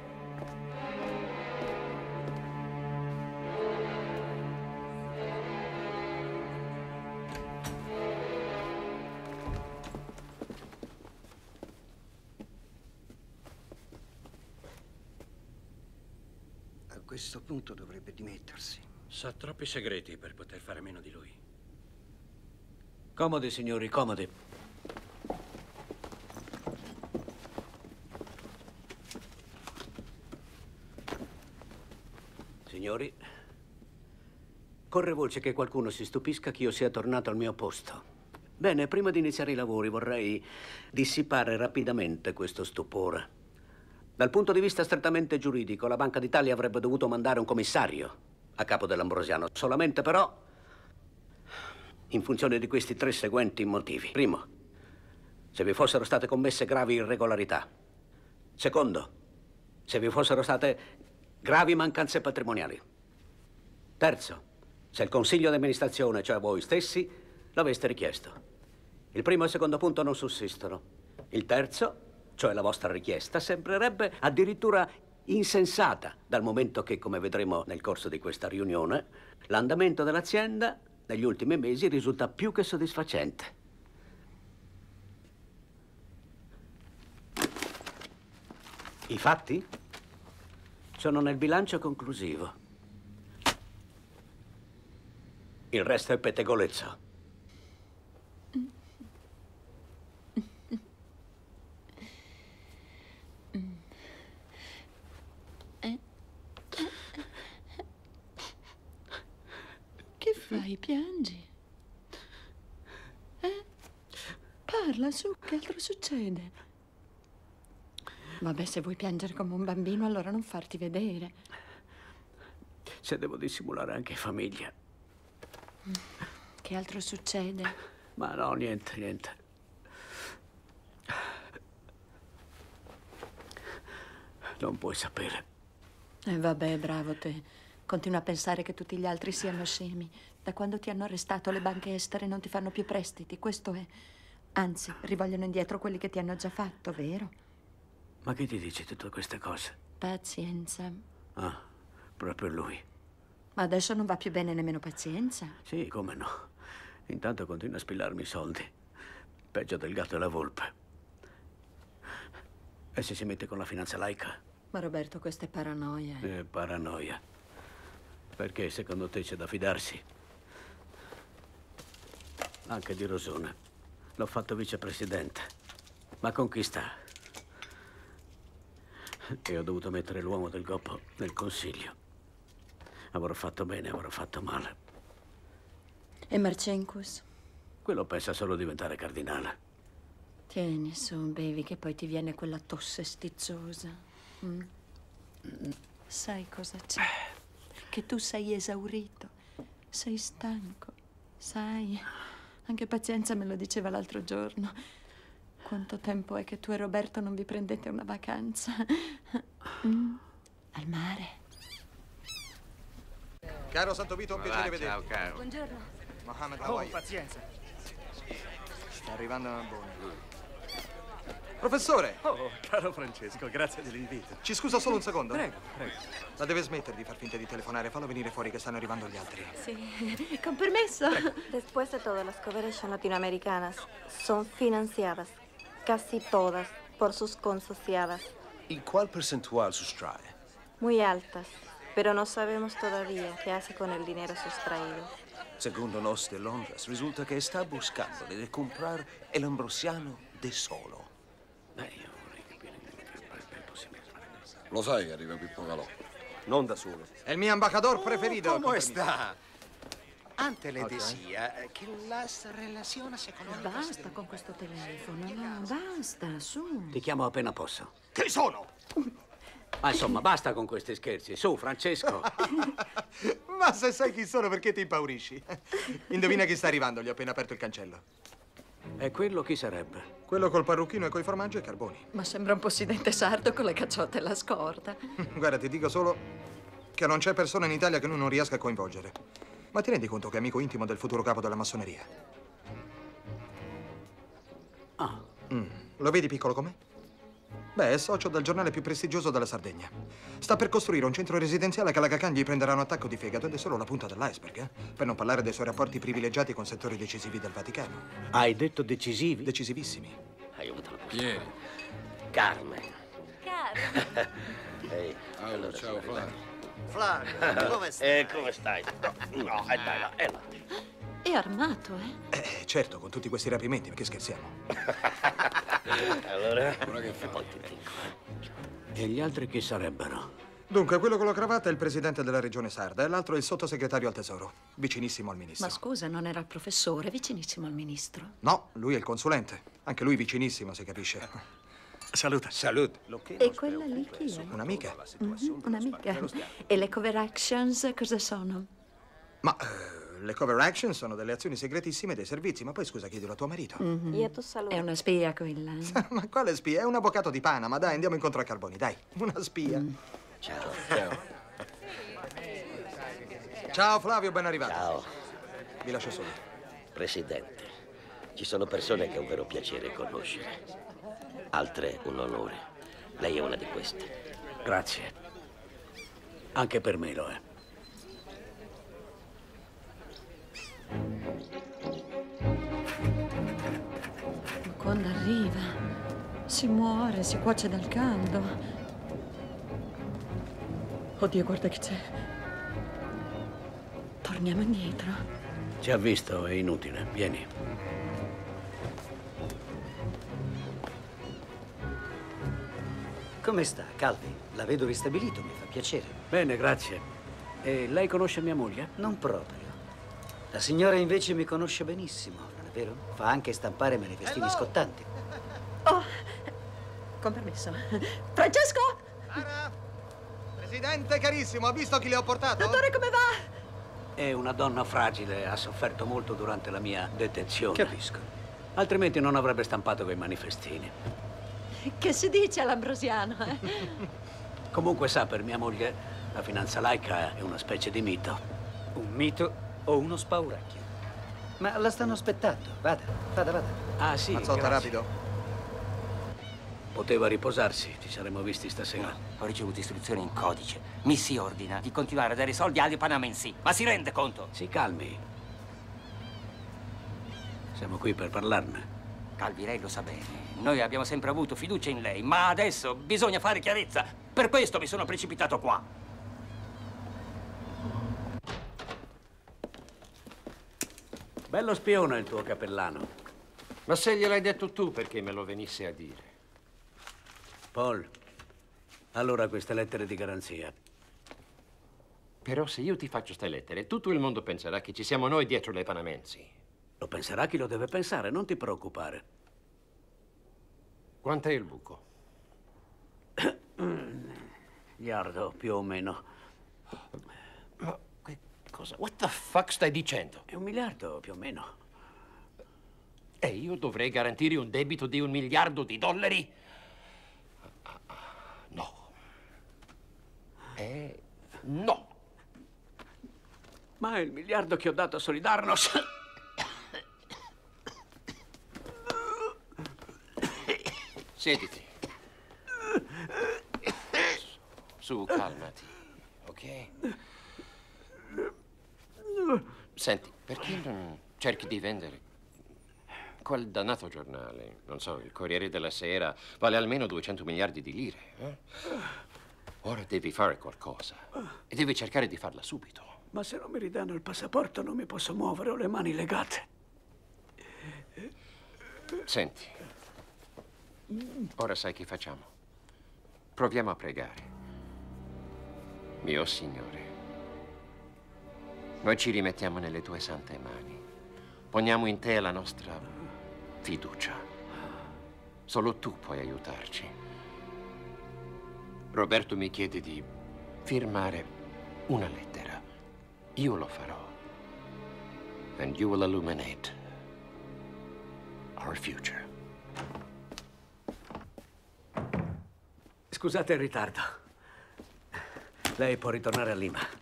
A questo punto dovrebbe dimettersi. Sa troppi segreti per poter fare meno di lui. Comodi, signori, comodi. Signori, corre voce che qualcuno si stupisca che io sia tornato al mio posto. Bene, prima di iniziare i lavori vorrei dissipare rapidamente questo stupore. Dal punto di vista strettamente giuridico, la Banca d'Italia avrebbe dovuto mandare un commissario a capo dell'Ambrosiano, solamente però in funzione di questi tre seguenti motivi. Primo, se vi fossero state commesse gravi irregolarità. Secondo, se vi fossero state gravi mancanze patrimoniali. Terzo, se il consiglio di amministrazione, cioè voi stessi, l'aveste richiesto. Il primo e il secondo punto non sussistono. Il terzo, cioè la vostra richiesta, sembrerebbe addirittura insensata, dal momento che, come vedremo nel corso di questa riunione, l'andamento dell'azienda negli ultimi mesi risulta più che soddisfacente. I fatti sono nel bilancio conclusivo. Il resto è pettegolezzo. Che fai? Piangi? Eh? Parla su, che altro succede? Vabbè, se vuoi piangere come un bambino, allora non farti vedere. Se devo dissimulare anche famiglia. Che altro succede? Ma no, niente, niente. Non puoi sapere. E vabbè, bravo te. Continua a pensare che tutti gli altri siano scemi. Da quando ti hanno arrestato le banche estere non ti fanno più prestiti, questo è. Anzi, rivogliono indietro quelli che ti hanno già fatto, vero? Ma che ti dice tutte queste cose? Pazienza. Ah, proprio lui. Ma adesso non va più bene nemmeno pazienza. Sì, come no. Intanto continua a spillarmi i soldi. Peggio del gatto e la volpe. E se si mette con la finanza laica? Ma Roberto, questa è paranoia. Eh, paranoia. Perché secondo te c'è da fidarsi? Anche di Rosone. L'ho fatto vicepresidente. Ma con chi sta? E ho dovuto mettere l'uomo del Goppo nel consiglio. Avrò fatto bene, avrò fatto male. E Marcencus? Quello pensa solo a diventare cardinale. Tieni su, bevi, che poi ti viene quella tosse stizzosa. Mm. Sai cosa c'è? Che tu sei esaurito, sei stanco, sai. Anche Pazienza me lo diceva l'altro giorno. Quanto tempo è che tu e Roberto non vi prendete una vacanza? (laughs) Mm? Al mare. Caro Santo Vito, un piacere vederti. ciao, caro. Buongiorno. Mohammed, Oh, how are you? pazienza. Sta arrivando una buona. Professore! Oh, caro Francesco, grazie dell'invito. Ci scusa solo un secondo? Prego, prego. La deve smettere di far finta di telefonare. Fallo venire fuori che stanno arrivando gli altri. Sí, (laughs) con permiso. Después de todo, las coverage latinoamericanas son financiadas, casi todas, por sus consociadas, ¿Y cuál percentual sustrae? muy altas, pero no sabemos todavía qué hace con el dinero sustraído. Secondo nos de Londres, risulta che sta buscando di comprar el ambrosiano de solo. Lo sai che arriva Pippo Calò? Non da solo. È il mio ambasciador preferito. ¿Cómo con permiso. está? Antes le Ok. decía que las relaciones económicas... Basta con questo telefono, no, basta, su. Ti chiamo appena posso. Chi sono? Ma insomma, basta con questi scherzi. Su, Francesco. (laughs) Ma se sai chi sono, perché ti impaurisci? Indovina chi sta arrivando, gli ho appena aperto il cancello. E quello chi sarebbe? Quello col parrucchino e coi formaggi e carboni. Ma sembra un possidente sardo con le cacciotte e la scorta. (laughs) Guarda, ti dico solo che non c'è persona in Italia che lui non riesca a coinvolgere. Ma ti rendi conto che è amico intimo del futuro capo della massoneria? Ah. Mm. Lo vedi piccolo com'è? Beh, è socio del giornale più prestigioso della Sardegna. Sta per costruire un centro residenziale che alla Cacan gli prenderà un attacco di fegato ed è solo la punta dell'iceberg, eh? Per non parlare dei suoi rapporti privilegiati con settori decisivi del Vaticano. Hai detto decisivi? Decisivissimi. Aiutalo. Vieni. Carmen. Caro. (laughs) Ehi, Allora, ciao, Flavio. Flavio, (laughs) come stai? Eh, come stai? No, no, è là, è là, è armato, eh? Eh, certo, con tutti questi rapimenti, ma che scherziamo? (laughs) Allora? Ora che fa? Poi ti dico. E gli altri chi sarebbero? Dunque, quello con la cravatta è il presidente della regione sarda e l'altro è il sottosegretario al tesoro, vicinissimo al ministro. Ma scusa, non era il professore, vicinissimo al ministro. No, lui è il consulente. Anche lui vicinissimo, si capisce. Saluta. (laughs) Salute. E quella lì chi è? Un'amica. Mhm, Un'amica. E le cover actions cosa sono? Ma eh, le cover action sono delle azioni segretissime dei servizi, ma poi scusa, chiedilo a tuo marito. Mhm. Y a tu salud. È una spia quella. eh? ma quale spia? È un avvocato di Panama, dai, andiamo incontro a Carboni, dai. Una spia. Ciao. Ciao. Ciao Flavio, ben arrivato. Ciao. Vi lascio soli. Presidente, ci sono persone che è un vero piacere conoscere. Altre un onore. Lei è una di queste. Grazie. Anche per me lo è. Ma quando arriva, si muore, si cuoce dal caldo. Oddio, guarda che c'è. Torniamo indietro. Ci ha visto, è inutile. Vieni. Come sta, Calvi? La vedo ristabilito, mi fa piacere. Bene, grazie. E lei conosce mia moglie? Non proprio. La signora invece mi conosce benissimo, non è vero? Fa anche stampare manifestini scottanti. Oh, con permesso. Francesco! Presidente carissimo, ha visto chi le ho portato? Dottore, come va? È una donna fragile, ha sofferto molto durante la mia detenzione. Capisco. Altrimenti non avrebbe stampato quei manifestini. Che si dice all'ambrosiano, eh? Comunque sa, per mia moglie, la finanza laica è una specie di mito. Un mito o uno spauracchio? Ma la stanno aspettando. Vada, vada, vada. Ah, sì, Mazzotta, grazie. rapido. Poteva riposarsi, ci saremmo visti stasera. Ho ricevuto istruzioni in codice. Mi si ordina di continuare a dare soldi agli panamensi. Ma si rende conto? Si calmi. Siamo qui per parlarne. Calvi, lei lo sa bene. Noi abbiamo sempre avuto fiducia in lei, ma adesso bisogna fare chiarezza. Per questo mi sono precipitato qua. Bello spione il tuo cappellano. Ma se gliel'hai detto tu, perché me lo venisse a dire? Paul, allora queste lettere di garanzia. Però se io ti faccio ste lettere, tutto il mondo penserà che ci siamo noi dietro le panamensi. Lo penserà chi lo deve pensare, non ti preoccupare. Quant'è il buco? (coughs) Miliardo, più o meno. Ma cosa? What the fuck stai dicendo? È un miliardo, più o meno. E io dovrei garantire un debito di un miliardo di dollari? No. Eh, no. Ma il miliardo che ho dato a Solidarnos. Siediti. Su, calmati, ok? Senti, perché non cerchi di vendere? Quel dannato giornale, non so, il Corriere della Sera, vale almeno 200 miliardi di lire. eh? Ora devi fare qualcosa e devi cercare di farla subito. Ma se non mi ridanno il passaporto non mi posso muovere, ho le mani legate. Senti, ora sai che facciamo? Proviamo a pregare. Mio Signore, noi ci rimettiamo nelle tue sante mani. Poniamo in te la nostra fiducia. Solo tu puoi aiutarci. Roberto mi chiede di firmare una lettera. Io lo farò. And you will illuminate our future. Scusate il ritardo. Lei può ritornare a Lima.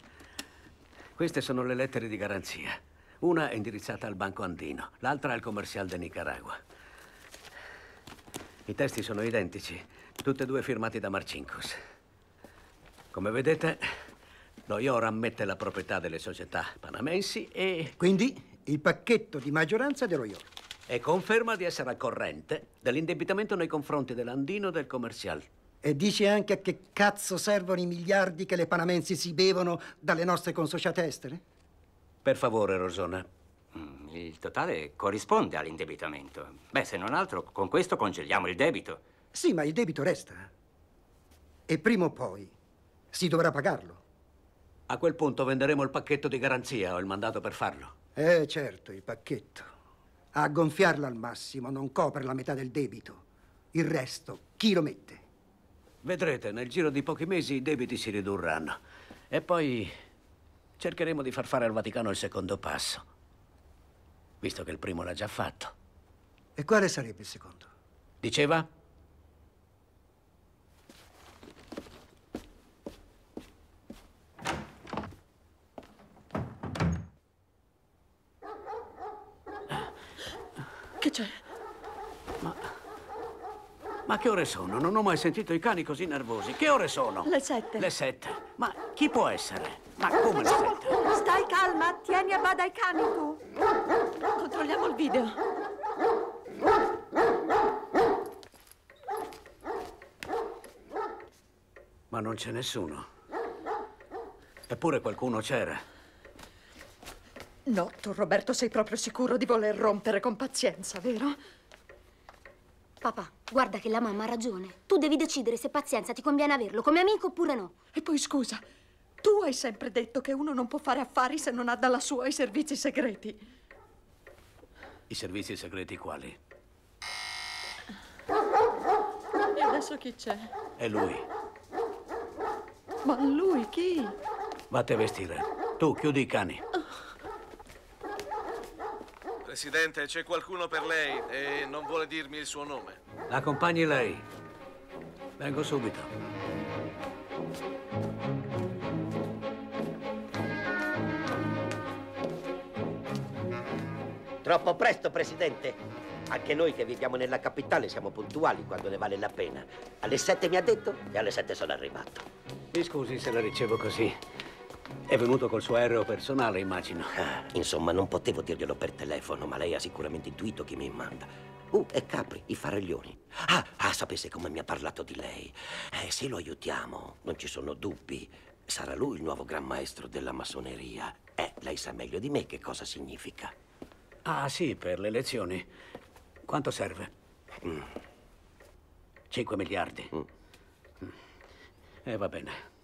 Queste sono le lettere di garanzia. Una è indirizzata al Banco Andino, l'altra al Comercial de Nicaragua. I testi sono identici, tutte e due firmati da Marcinkus. Come vedete, lo IOR ammette la proprietà delle società panamensi e... Quindi il pacchetto di maggioranza dello IOR. E conferma di essere al corrente dell'indebitamento nei confronti dell'Andino e del Comercial. E dice anche a che cazzo servono i miliardi che le panamensi si bevono dalle nostre consociate estere? Per favore, Rosona. Mm, Il totale corrisponde all'indebitamento. Beh, se non altro, con questo congeliamo il debito. Sì, ma il debito resta. E prima o poi si dovrà pagarlo. A quel punto venderemo il pacchetto di garanzia, ho il mandato per farlo. Eh, certo, il pacchetto. A gonfiarlo al massimo non copre la metà del debito. Il resto, chi lo mette? Vedrete, nel giro di pochi mesi i debiti si ridurranno. E poi cercheremo di far fare al Vaticano il secondo passo. Visto che il primo l'ha già fatto. E quale sarebbe il secondo? Diceva? Ma che ore sono? Non ho mai sentito i cani così nervosi. Che ore sono? Le sette. Le sette. Ma chi può essere? Ma come le sette? Stai calma, tieni a bada i cani tu. Controlliamo il video. Ma non c'è nessuno. Eppure qualcuno c'era. No, tu Roberto sei proprio sicuro di voler rompere con pazienza, vero? Papà, guarda che la mamma ha ragione. Tu devi decidere se pazienza ti conviene averlo come amico oppure no. E poi scusa, tu hai sempre detto che uno non può fare affari se non ha dalla sua i servizi segreti. I servizi segreti quali? E adesso chi c'è? È lui. Ma lui chi? Vatti a vestire. Tu, chiudi i cani. Presidente, c'è qualcuno per lei e non vuole dirmi il suo nome. Accompagni lei. Vengo subito. Troppo presto, Presidente. Anche noi che viviamo nella capitale siamo puntuali quando ne vale la pena. Alle sette mi ha detto e alle sette sono arrivato. Mi scusi se la ricevo così. È venuto col suo aereo personale, immagino. Ah, insomma, non potevo dirglielo per telefono, ma lei ha sicuramente intuito chi mi manda. Uh, e Capri, i faraglioni. Ah, ah, sapesse come mi ha parlato di lei. Eh, se lo aiutiamo, non ci sono dubbi. Sarà lui il nuovo gran maestro della massoneria. Eh, lei sa meglio di me che cosa significa. Ah, sì, per le elezioni. Quanto serve? Mm. 5 miliardi. E va bene.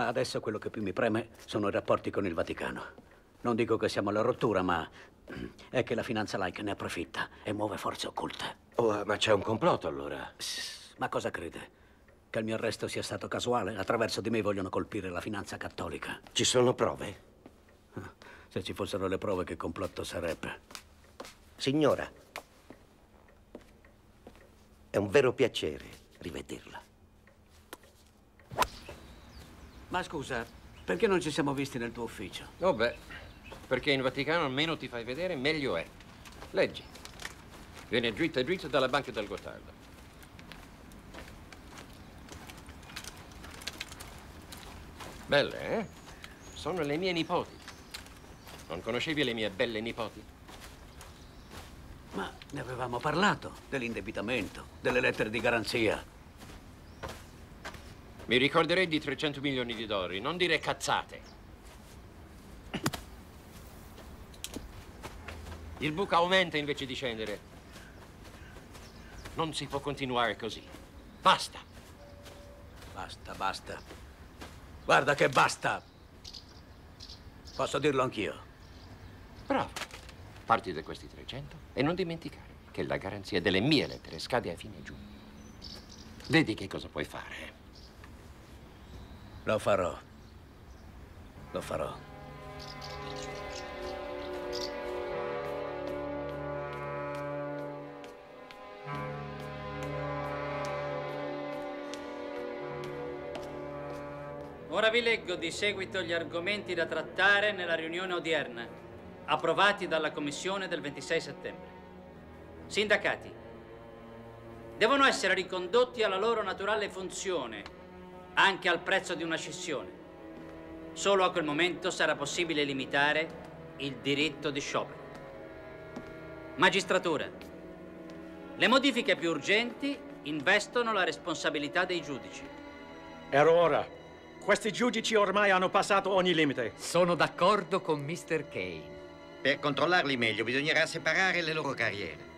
Ma adesso quello che più mi preme sono i rapporti con il Vaticano. Non dico che siamo alla rottura, ma (clears throat) è che la finanza laica ne approfitta e muove forze occulte. Oh, ma c'è un complotto allora? Ma cosa crede? Che il mio arresto sia stato casuale? Attraverso di me vogliono colpire la finanza cattolica. Ci sono prove? Se ci fossero le prove, che complotto sarebbe? Signora, è un vero piacere rivederla. Ma scusa, perché non ci siamo visti nel tuo ufficio? Oh beh, perché in Vaticano meno ti fai vedere, meglio è. Leggi. Viene dritta e dritta dalla banca del Gottardo. Belle, eh? Sono le mie nipoti. Non conoscevi le mie belle nipoti? Ma ne avevamo parlato, dell'indebitamento, delle lettere di garanzia. Mi ricorderei di 300 milioni di dollari, non dire cazzate. Il buco aumenta invece di scendere. Non si può continuare così. Basta. Basta, basta. Guarda che basta. Posso dirlo anch'io. Bravo. Parti da questi 300 e non dimenticare che la garanzia delle mie lettere scade a fine giugno. Vedi che cosa puoi fare. Lo farò. Lo farò. Ora vi leggo di seguito gli argomenti da trattare nella riunione odierna, approvati dalla Commissione del 26 settembre. Sindacati. Devono essere ricondotti alla loro naturale funzione, anche al prezzo di una scissione. Solo a quel momento sarà possibile limitare il diritto di sciopero. Magistratura. Le modifiche più urgenti investono la responsabilità dei giudici. Era ora. Questi giudici ormai hanno passato ogni limite. Sono d'accordo con Mr. Kane. Per controllarli meglio bisognerà separare le loro carriere.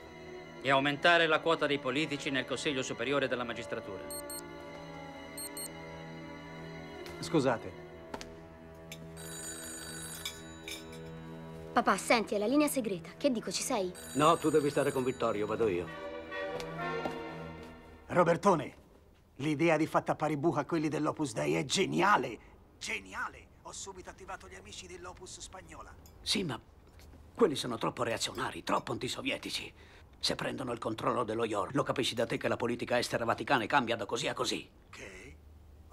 E aumentare la quota dei politici nel Consiglio Superiore della Magistratura. Scusate. Papà, senti, è la linea segreta. Che dico, ci sei? No, tu devi stare con Vittorio, vado io. Robertone, l'idea di far tappare i buchi a quelli dell'Opus Dei è geniale! Geniale! Ho subito attivato gli amici dell'Opus spagnola. Sì, ma quelli sono troppo reazionari, troppo antisovietici. Se prendono il controllo dello IOR, lo capisci da te che la politica estera vaticana cambia da così a così.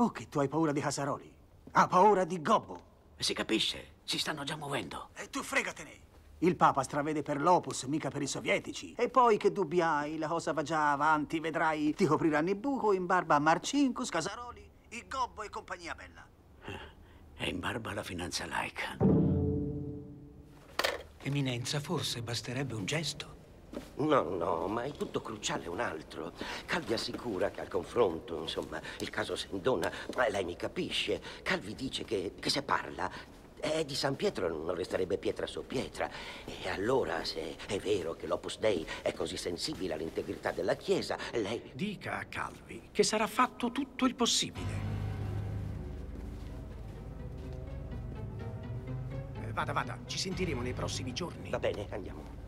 Oh, che tu hai paura di Casaroli? Ha paura di Gobbo? Si capisce, si stanno già muovendo. E tu fregatene! Il Papa stravede per l'Opus, mica per i sovietici. E poi che dubbi hai? La cosa va già avanti, vedrai. Ti copriranno il buco in barba a Marcinkus, Casaroli, il Gobbo e compagnia bella. È in barba la finanza laica. Eminenza, forse basterebbe un gesto. No, no, ma è tutto cruciale un altro. Calvi assicura che al confronto, insomma, il caso Sendona, lei mi capisce. Calvi dice che, che se parla eh, di San Pietro non resterebbe pietra su pietra. E allora, se è vero che l'Opus Dei è così sensibile all'integrità della Chiesa, lei... Dica a Calvi che sarà fatto tutto il possibile. Eh, Vada, vada, ci sentiremo nei prossimi giorni. Va bene, andiamo.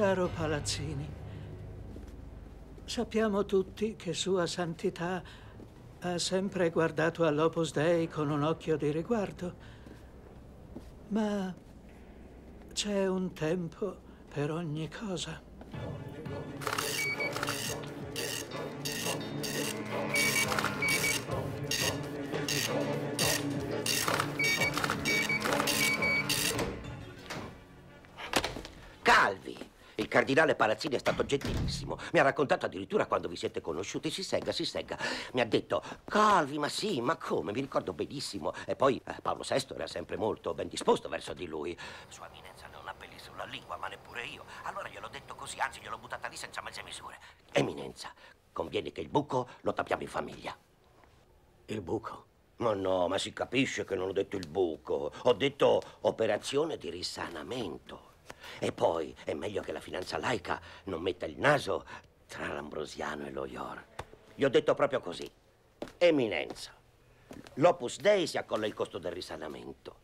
Caro Palazzini, sappiamo tutti che Sua Santità ha sempre guardato all'Opus Dei con un occhio di riguardo, ma c'è un tempo per ogni cosa. Calvi! Il cardinale Palazzini è stato gentilissimo. Mi ha raccontato addirittura quando vi siete conosciuti. Si segga, si segga. Mi ha detto, Calvi, ma sì, ma come? Mi ricordo benissimo. E poi eh, Paolo VI era sempre molto ben disposto verso di lui. Sua eminenza non ha peli sulla lingua, ma neppure io. Allora gliel'ho detto così, anzi gliel'ho buttata lì senza mezze misure. Eminenza, conviene che il buco lo tappiamo in famiglia. Il buco? Ma no, ma si capisce che non ho detto il buco. Ho detto operazione di risanamento. E poi è meglio che la finanza laica non metta il naso tra l'Ambrosiano e lo IOR. Gli ho detto proprio così. Eminenza, l'Opus Dei si accolla il costo del risanamento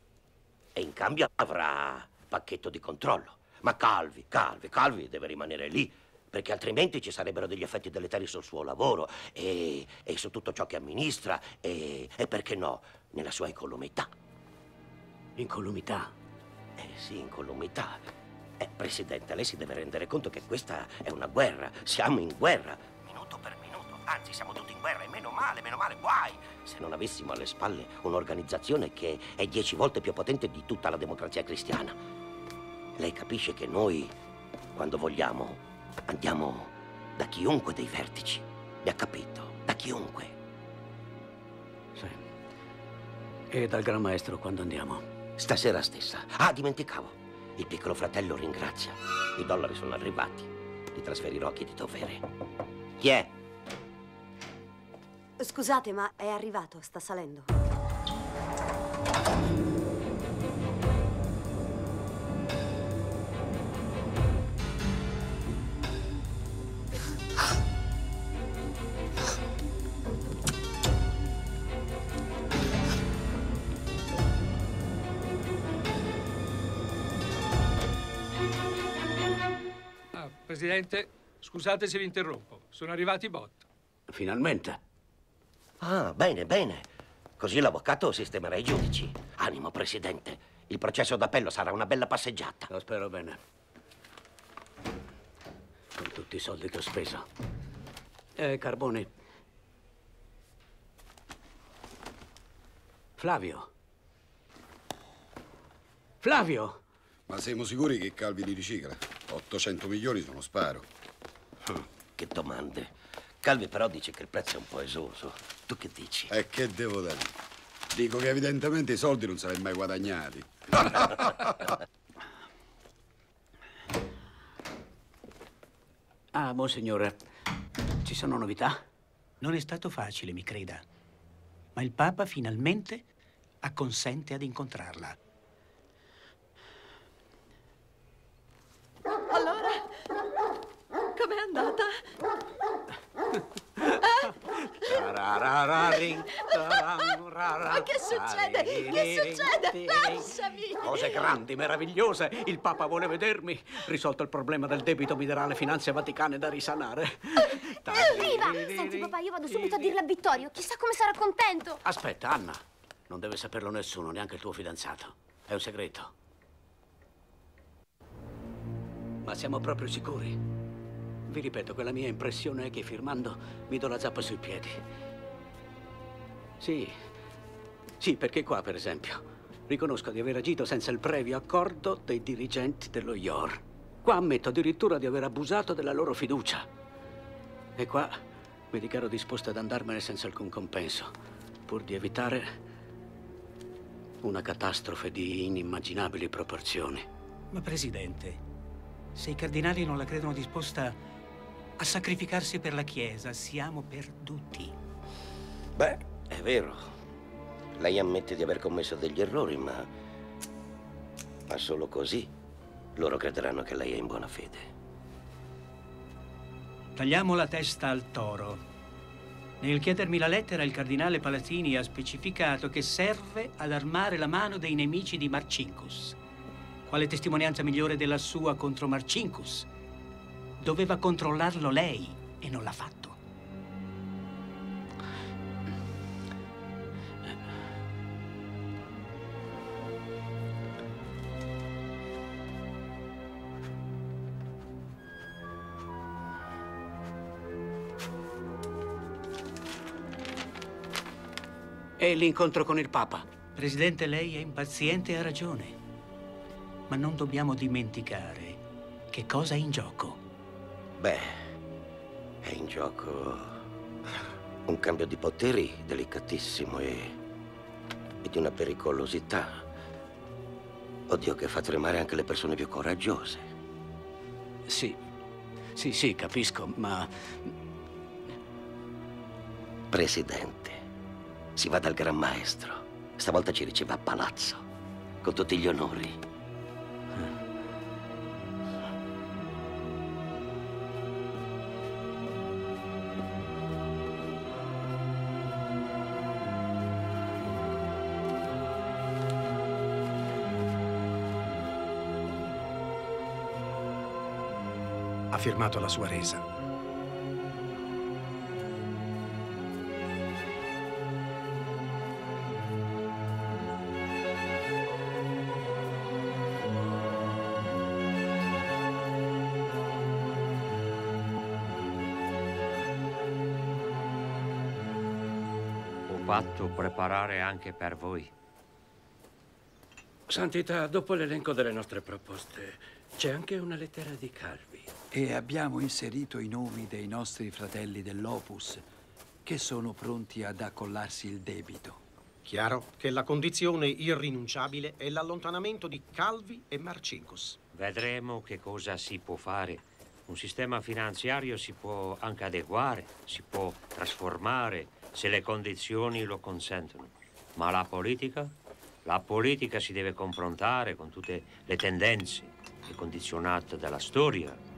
e in cambio avrà pacchetto di controllo. Ma Calvi, Calvi, Calvi deve rimanere lì perché altrimenti ci sarebbero degli effetti deleteri sul suo lavoro e, e su tutto ciò che amministra e, e perché no, nella sua incolumità. Incolumità? Eh sì, incolumità. Eh, Presidente, lei si deve rendere conto che questa è una guerra. Siamo in guerra, minuto per minuto. Anzi, siamo tutti in guerra e meno male, meno male, guai. Se non avessimo alle spalle un'organizzazione che è dieci volte più potente di tutta la democrazia cristiana. Lei capisce che noi, quando vogliamo, andiamo da chiunque dei vertici. Mi ha capito? Da chiunque. Sì. E dal Gran Maestro quando andiamo? Stasera stessa. Ah, dimenticavo. Il piccolo fratello ringrazia. I dollari sono arrivati. Li trasferirò a chi di dovere. Chi è? Scusate, ma è arrivato, sta salendo. Presidente, scusate se vi interrompo. Sono arrivati i bot. Finalmente. Ah, bene, bene. Così l'avvocato sistemerà i giudici. Animo, Presidente. Il processo d'appello sarà una bella passeggiata. Lo spero bene. Con tutti i soldi che ho speso. Eh, Carboni. Flavio. Flavio! Ma siamo sicuri che Calvi li ricicla? 800 milioni sono sparo. Hm, Che domande. Calvi però dice che il prezzo è un po' esoso. Tu che dici? E che devo dire? Dico che evidentemente i soldi non hai mai guadagnati. (laughs) Ah, monsignore, ci sono novità? Non è stato facile, mi creda. Ma il Papa finalmente acconsente ad incontrarla. Com'è andata? Ma che succede? Che succede? Lasciami! Cose grandi, meravigliose. Il Papa vuole vedermi. Risolto il problema del debito, mi darà le finanze vaticane da risanare. Viva! Senti, papà, io vado subito a dirlo a Vittorio. Chissà come sarà contento. Aspetta, Anna. Non deve saperlo nessuno, neanche il tuo fidanzato. È un segreto. Ma siamo proprio sicuri? Vi ripeto che la mia impressione è che firmando mi do la zappa sui piedi. Sì, sì, perché qua, per esempio, riconosco di aver agito senza il previo accordo dei dirigenti dello IOR. Qua ammetto addirittura di aver abusato della loro fiducia. E qua mi dichiaro disposto ad andarmene senza alcun compenso, pur di evitare una catastrofe di inimmaginabili proporzioni. Ma Presidente, se i cardinali non la credono disposta a sacrificarsi per la Chiesa, siamo perduti. Beh, è vero. Lei ammette di aver commesso degli errori, ma... Ma solo così loro crederanno che lei è in buona fede. Tagliamo la testa al toro. Nel chiedermi la lettera, il cardinale Palazzini ha specificato che serve ad armare la mano dei nemici di Marcinkus. Quale testimonianza migliore della sua contro Marcinkus? Doveva controllarlo lei e non l'ha fatto. E l'incontro con il Papa? Presidente, lei è impaziente e ha ragione. Ma non dobbiamo dimenticare che cosa è in gioco. Beh, è in gioco un cambio di poteri delicatissimo e, e di una pericolosità. Oddio, che fa tremare anche le persone più coraggiose. Sì, sì, sì, capisco, ma Presidente, si va dal Gran Maestro. Stavolta ci riceve a palazzo, con tutti gli onori. Firmato la sua resa. Ho fatto preparare anche per voi. Santità, dopo l'elenco delle nostre proposte, c'è anche una lettera di Calvi. E abbiamo inserito i nomi dei nostri fratelli dell'Opus che sono pronti ad accollarsi il debito. Chiaro che la condizione irrinunciabile è l'allontanamento di Calvi e Marcinkus. Vedremo che cosa si può fare. Un sistema finanziario si può anche adeguare, si può trasformare se le condizioni lo consentono. Ma la politica? La politica si deve confrontare con tutte le tendenze condizionate dalla storia.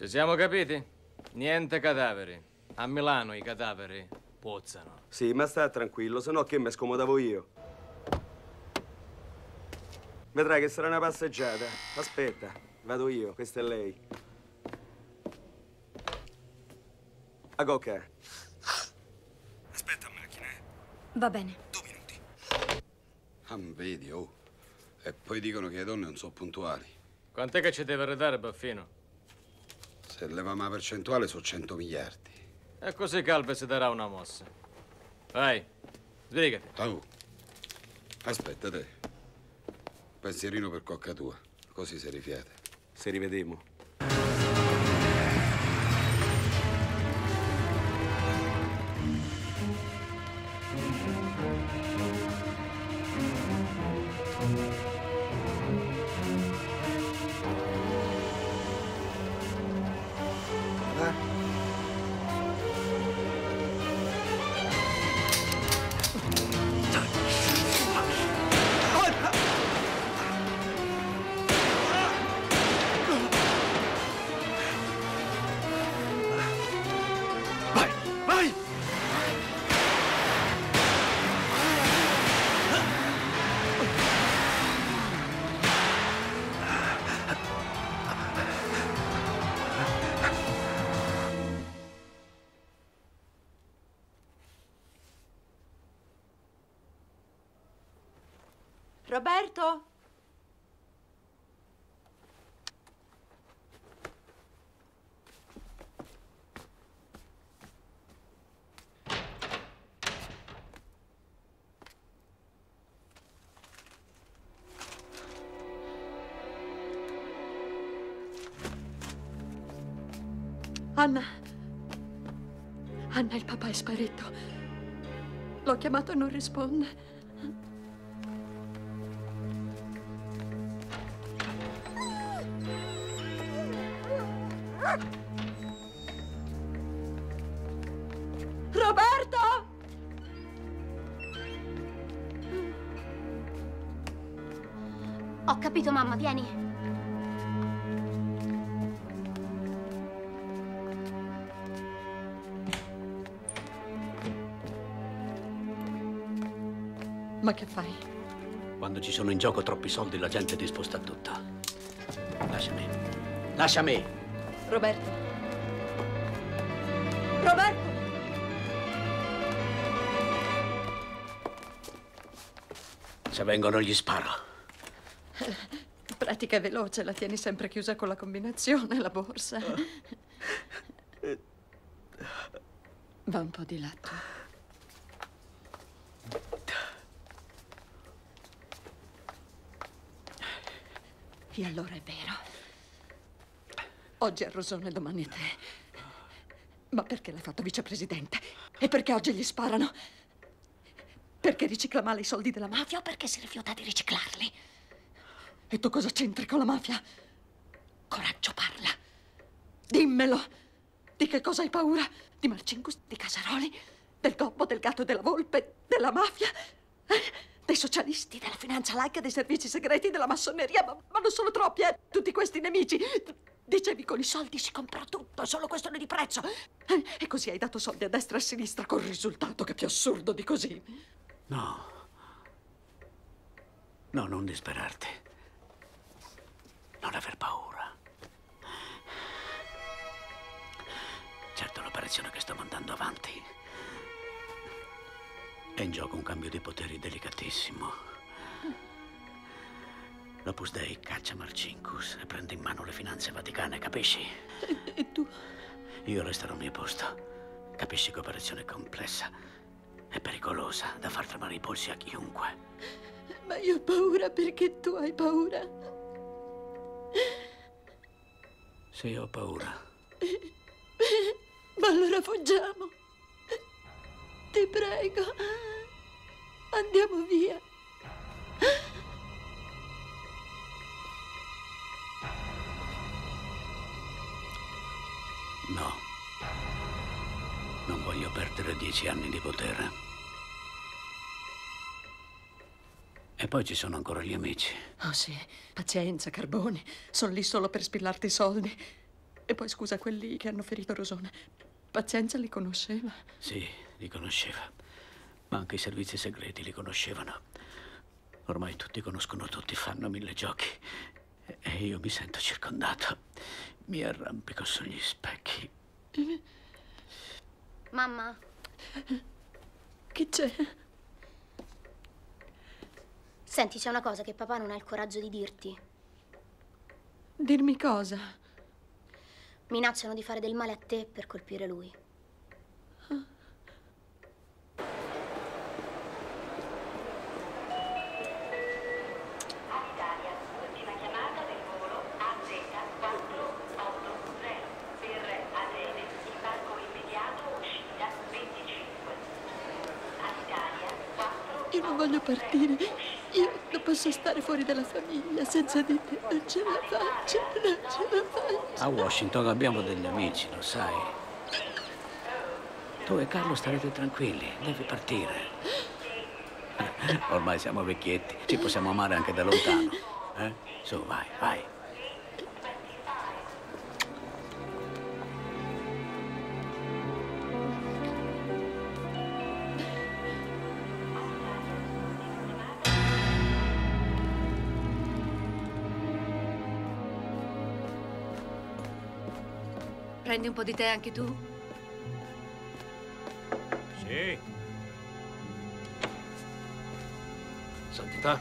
Ci siamo capiti? Niente cadaveri. A Milano i cadaveri puzzano. Sì, ma sta tranquillo, se no che mi scomodavo io. Vedrai che sarà una passeggiata. Aspetta, vado io, questa è lei. A Gocca. Aspetta a macchina, eh. Va bene. Ah, vedi, oh. E poi dicono che le donne non sono puntuali. Quant'è che ci deve arredare, Baffino? Se leviamo la percentuale sono 100 miliardi. E così Calve si darà una mossa. Vai, sbrigati. Oh. Aspetta te. Pensierino per cocca tua, così si rifiata. Se rivedemo. Roberto? Anna. Anna, il papà è sparito. L'ho chiamato e non risponde. Mamma, vieni. Ma che fai? Quando ci sono in gioco troppi soldi la gente è disposta a tutto. Lasciami. Lasciami. Roberto. Roberto! Se vengono gli sparo. Pratica è veloce, la tieni sempre chiusa con la combinazione, la borsa. Va un po' di lato. E allora è vero. Oggi è Rosone, domani è te. Ma perché l'hai fatto vicepresidente? E perché oggi gli sparano? Perché ricicla male i soldi della mafia o perché si rifiuta di riciclarli? E tu cosa c'entri con la mafia? Coraggio, parla. Dimmelo. Di che cosa hai paura? Di Marcinkus, di Casaroli, del gobbo, del gatto e della volpe, della mafia? Eh? Dei socialisti, della finanza laica, dei servizi segreti, della massoneria? Ma, ma non sono troppi, eh? Tutti questi nemici. Dicevi con i soldi si compra tutto, solo questione di prezzo. Eh? E così hai dato soldi a destra e a sinistra, col risultato che è più assurdo di così. No. No, non disperarti. Non aver paura. Certo, l'operazione che sto mandando avanti è in gioco un cambio di poteri delicatissimo. L'Opus Dei caccia Marcinkus e prende in mano le finanze vaticane, capisci? E tu? Io resterò al mio posto. Capisci che operazione complessa e pericolosa da far tremare i polsi a chiunque. Ma io ho paura perché tu hai paura. Sì, ho paura. Ma allora fuggiamo. Ti prego. Andiamo via. No. Non voglio perdere dieci anni di potere. E poi ci sono ancora gli amici. Oh sì, pazienza, Carbone. Sono lì solo per spillarti i soldi. E poi scusa quelli che hanno ferito Rosone. Pazienza li conosceva. Sì, li conosceva. Ma anche i servizi segreti li conoscevano. Ormai tutti conoscono tutti, fanno mille giochi. E- E io mi sento circondato. Mi arrampico sugli specchi. Mamma, Che c'è? Senti, c'è una cosa che papà non ha il coraggio di dirti. Dirmi cosa? Minacciano di fare del male a te per colpire lui. Io non voglio partire. Posso stare fuori dalla famiglia senza di te. Non ce la faccio, non ce la faccio. A Washington abbiamo degli amici, lo sai. Tu e Carlo starete tranquilli, devi partire. (gasps) Ormai siamo vecchietti, ci possiamo amare anche da lontano. Eh? Su, vai, vai. Prendi un po' di tè anche tu? Sì. Santità.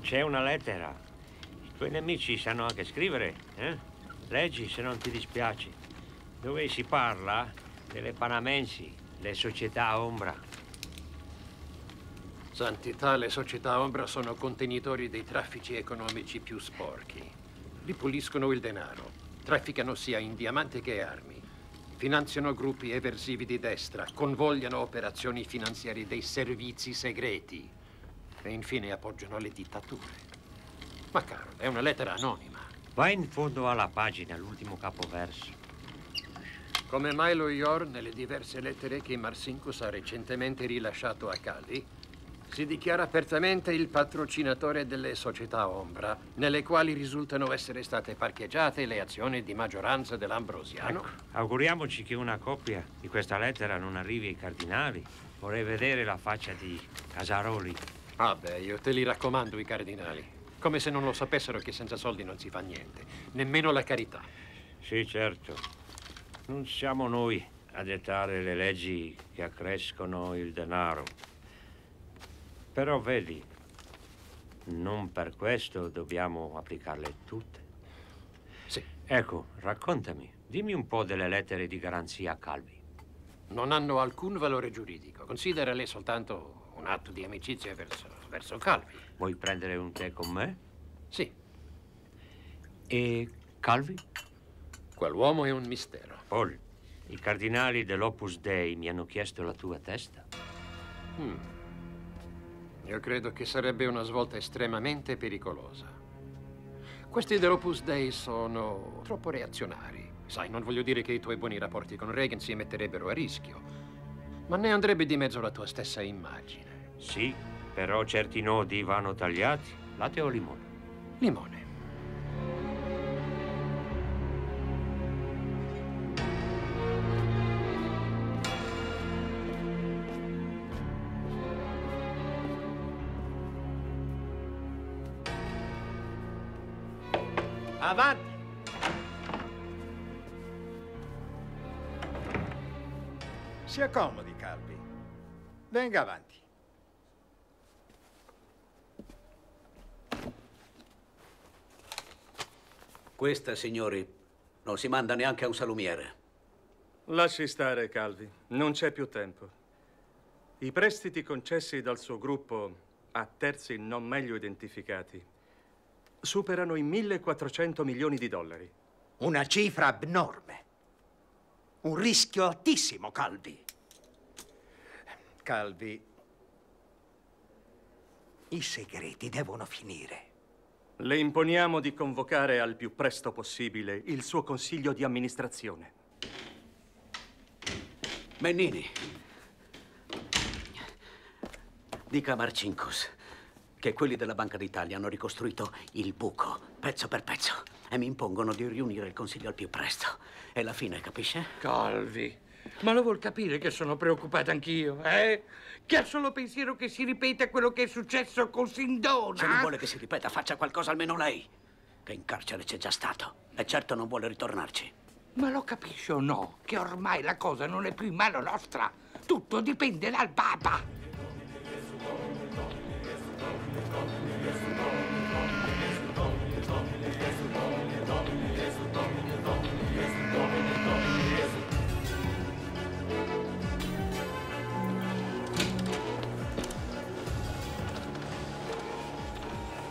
C'è una lettera. I tuoi nemici sanno anche scrivere, eh? Leggi se non ti dispiace. Dove si parla delle Panamensi, le società ombra. Santità, le società ombra sono contenitori dei traffici economici più sporchi. Ripuliscono il denaro, trafficano sia in diamanti che armi, finanziano gruppi eversivi di destra, convogliano operazioni finanziarie dei servizi segreti e infine appoggiano le dittature. Ma caro, è una lettera anonima. Vai in fondo alla pagina, l'ultimo capoverso. Come Milo Yor, nelle diverse lettere che Marsinkus ha recentemente rilasciato a Cali, si dichiara apertamente il patrocinatore delle società ombra, nelle quali risultano essere state parcheggiate le azioni di maggioranza dell'Ambrosiano. Ecco, auguriamoci che una copia di questa lettera non arrivi ai cardinali. Vorrei vedere la faccia di Casaroli. Ah beh, io te li raccomando i cardinali. Come se non lo sapessero che senza soldi non si fa niente, nemmeno la carità. Sì, certo. Non siamo noi a dettare le leggi che accrescono il denaro. Però vedi, non per questo dobbiamo applicarle tutte. Sì. Ecco, raccontami, dimmi un po' delle lettere di garanzia a Calvi. Non hanno alcun valore giuridico. Considerale soltanto un atto di amicizia verso, verso Calvi. Vuoi prendere un tè con me? Sì. E Calvi? Quell'uomo è un mistero. Paul, i cardinali dell'Opus Dei mi hanno chiesto la tua testa. Hmm. Io credo che sarebbe una svolta estremamente pericolosa. Questi dell'Opus Dei sono troppo reazionari. Sai, non voglio dire che i tuoi buoni rapporti con Reagan si metterebbero a rischio, ma ne andrebbe di mezzo la tua stessa immagine. Sì, però certi nodi vanno tagliati. Latte o limone? Limone. Avanti! Si accomodi, Calvi. Venga avanti. Questa, signori, non si manda neanche a un salumiere. Lasci stare, Calvi. Non c'è più tempo. I prestiti concessi dal suo gruppo a terzi non meglio identificati superano i 1400 milioni di dollari. Una cifra abnorme. Un rischio altissimo, Calvi. Calvi, i segreti devono finire. Le imponiamo di convocare al più presto possibile il suo consiglio di amministrazione. Mennini, dica Marcinkus che quelli della Banca d'Italia hanno ricostruito il buco, pezzo per pezzo, e mi impongono di riunire il consiglio al più presto. È la fine, capisce? Calvi, ma lo vuol capire che sono preoccupato anch'io, eh? Che ha solo pensiero che si ripeta quello che è successo con Sindona? Se non vuole che si ripeta, faccia qualcosa almeno lei, che in carcere c'è già stato, e certo non vuole ritornarci. Ma lo capisce o no? Che ormai la cosa non è più in mano nostra. Tutto dipende dal Papa.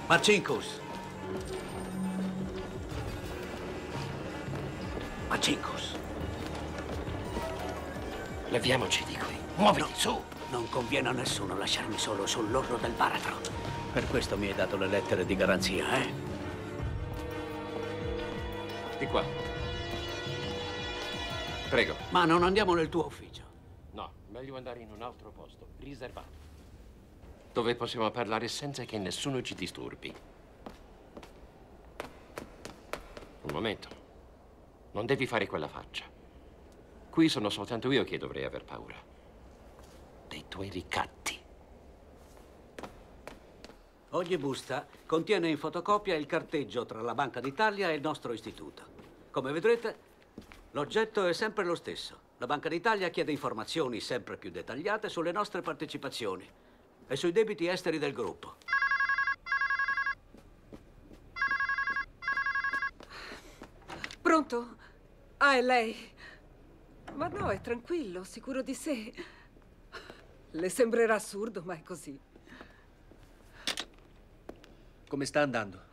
Marcinkus. Marcinkus. Leviamoci di qui. Muoviti, su. Non conviene a nessuno lasciarmi solo sull'orlo del baratro. Per questo mi hai dato le lettere di garanzia, eh? Di qua. Prego. Ma non andiamo nel tuo ufficio. No, meglio andare in un altro posto, riservato. Dove possiamo parlare senza che nessuno ci disturbi. Un momento. Non devi fare quella faccia. Qui sono soltanto io che dovrei aver paura. Dei tuoi ricatti. Ogni busta contiene in fotocopia il carteggio tra la Banca d'Italia e il nostro istituto. Come vedrete, l'oggetto è sempre lo stesso. La Banca d'Italia chiede informazioni sempre più dettagliate sulle nostre partecipazioni e sui debiti esteri del gruppo. Pronto? Ah, è lei? Ma no, è tranquillo, sicuro di sé. Le sembrerà assurdo, ma è così. Come sta andando?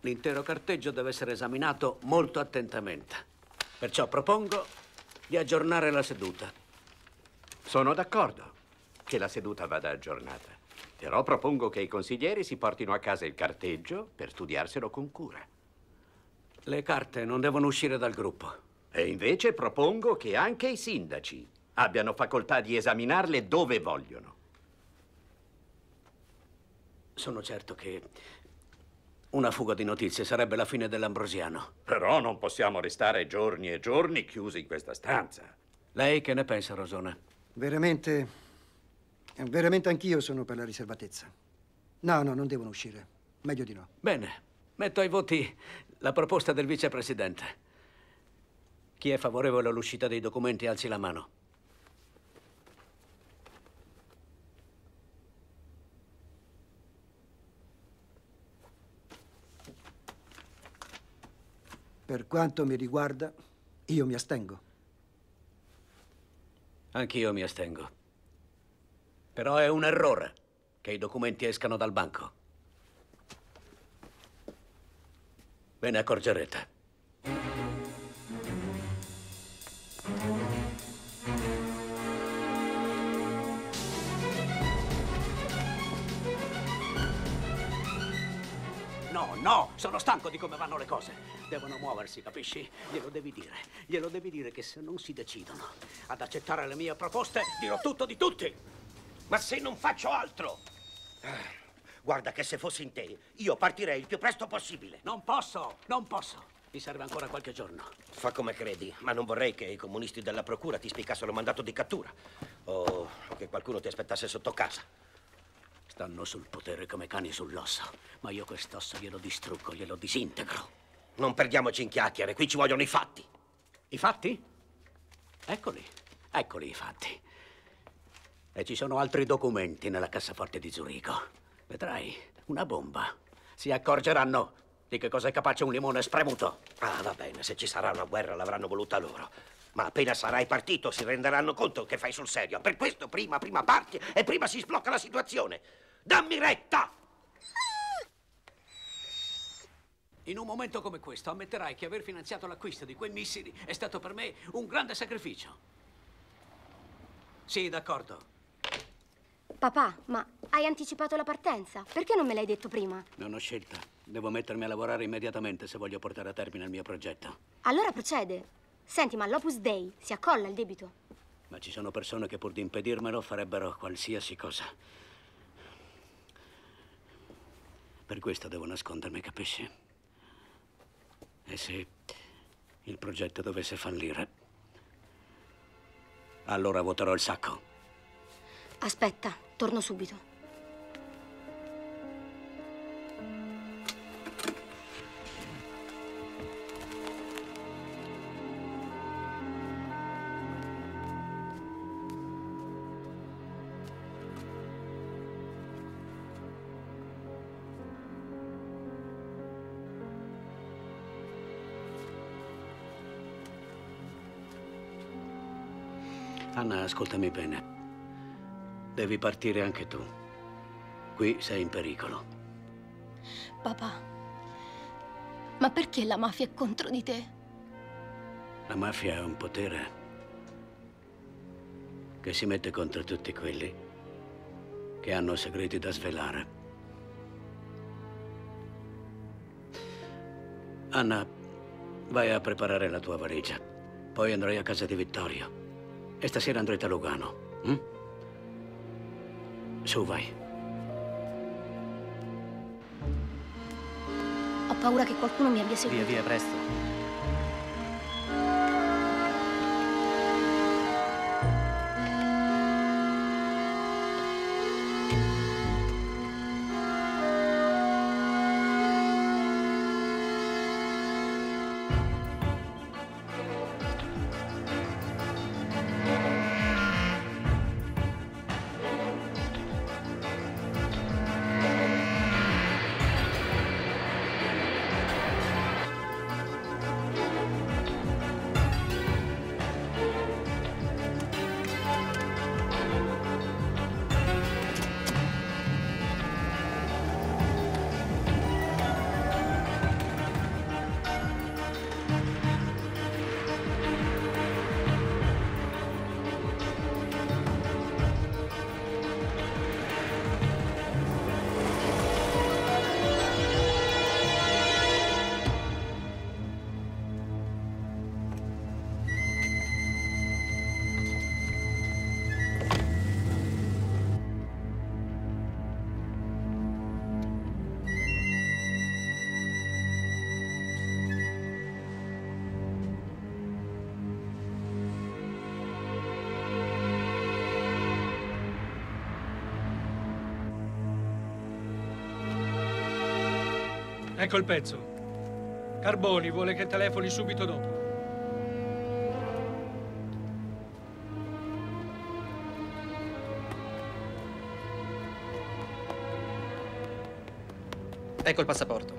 L'intero carteggio deve essere esaminato molto attentamente. Perciò propongo di aggiornare la seduta. Sono d'accordo che la seduta vada aggiornata. Però propongo che i consiglieri si portino a casa il carteggio per studiarselo con cura. Le carte non devono uscire dal gruppo. E invece propongo che anche i sindaci abbiano facoltà di esaminarle dove vogliono. Sono certo che una fuga di notizie sarebbe la fine dell'Ambrosiano. Però non possiamo restare giorni e giorni chiusi in questa stanza. Lei che ne pensa, Rosone? Veramente. Veramente anch'io sono per la riservatezza. No, no, non devono uscire. Meglio di no. Bene, metto ai voti la proposta del vicepresidente. Chi è favorevole all'uscita dei documenti alzi la mano. Per quanto mi riguarda, io mi astengo. Anch'io mi astengo. Però è un errore che i documenti escano dal banco. Ve ne accorgerete. No, no, sono stanco di come vanno le cose. Devono muoversi, capisci? Glielo devi dire. Glielo devi dire che se non si decidono ad accettare le mie proposte, dirò tutto di tutti. Ma se non faccio altro? Guarda che se fossi in te, io partirei il più presto possibile. Non posso, non posso. Mi serve ancora qualche giorno. Fa come credi, ma non vorrei che i comunisti della procura ti spiccassero mandato di cattura. O che qualcuno ti aspettasse sotto casa. Stanno sul potere come cani sull'osso, ma io quest'osso glielo distruggo, glielo disintegro. Non perdiamoci in chiacchiere, qui ci vogliono i fatti. I fatti? Eccoli, eccoli i fatti. E ci sono altri documenti nella cassaforte di Zurigo. Vedrai, una bomba. Si accorgeranno di che cosa è capace un limone spremuto. Ah, va bene, se ci sarà una guerra l'avranno voluta loro. Ma appena sarai partito si renderanno conto che fai sul serio. Per questo prima, prima parti e prima si sblocca la situazione. Dammi retta! In un momento come questo ammetterai che aver finanziato l'acquisto di quei missili è stato per me un grande sacrificio. Sì, d'accordo. Papà, ma hai anticipato la partenza? Perché non me l'hai detto prima? Non ho scelta. Devo mettermi a lavorare immediatamente se voglio portare a termine il mio progetto. Allora procede. Senti, ma l'Opus Dei si accolla il debito? Ma ci sono persone che pur di impedirmelo farebbero qualsiasi cosa. Per questo devo nascondermi, capisci? E se il progetto dovesse fallire, allora vuoterò il sacco. Aspetta, torno subito. Ascoltami bene. Devi partire anche tu. Qui sei in pericolo. Papà, ma perché la mafia è contro di te? La mafia è un potere che si mette contro tutti quelli che hanno segreti da svelare. Anna, vai a preparare la tua valigia. Poi andrai a casa di Vittorio. E stasera andrete a Lugano. hm? Su, vai. Ho paura che qualcuno mi abbia seguito. Via, via, presto. Ecco il pezzo. Carboni vuole che telefoni subito dopo. Ecco il passaporto.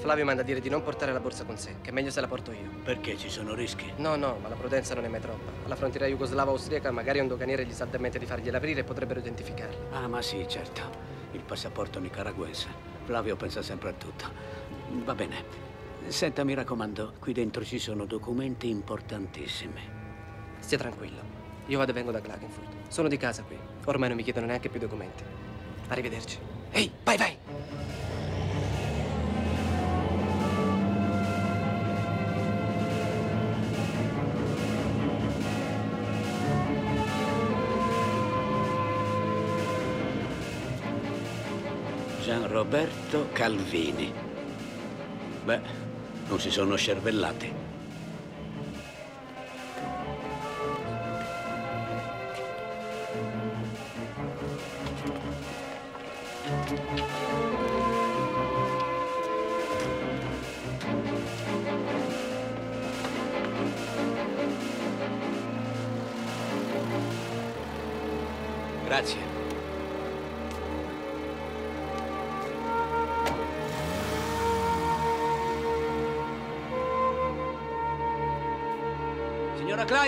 Flavio manda a dire di non portare la borsa con sé, che è meglio se la porto io. Perché ci sono rischi? No, no, ma la prudenza non è mai troppa. Alla frontiera jugoslava-austriaca magari un doganiere gli sa in mente di fargliela aprire e potrebbero identificarli. Ah, ma sì, certo. Il passaporto nicaraguense. Flavio pensa sempre a tutto. Va bene. Senta, mi raccomando, qui dentro ci sono documenti importantissimi. Stia tranquillo. Io vado e vengo da Klagenfurt. Sono di casa qui. Ormai non mi chiedono neanche più documenti. Arrivederci. Ehi, vai, vai! Roberto Calvini. Beh, non si sono scervellati.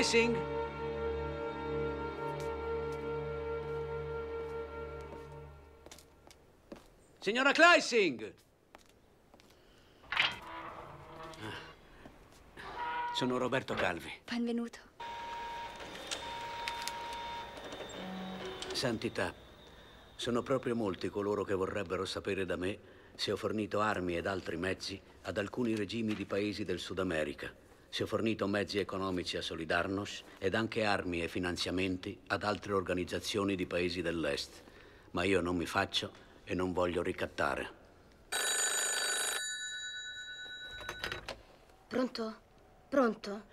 Signora Kleising? Signora Kleising! Sono Roberto Calvi. Benvenuto. Santità, sono proprio molti coloro che vorrebbero sapere da me se ho fornito armi ed altri mezzi ad alcuni regimi di paesi del Sud America, se ho fornito mezzi economici a Solidarnosc ed anche armi e finanziamenti ad altre organizzazioni di paesi dell'Est. Ma io non mi faccio e non voglio ricattare. Pronto? Pronto?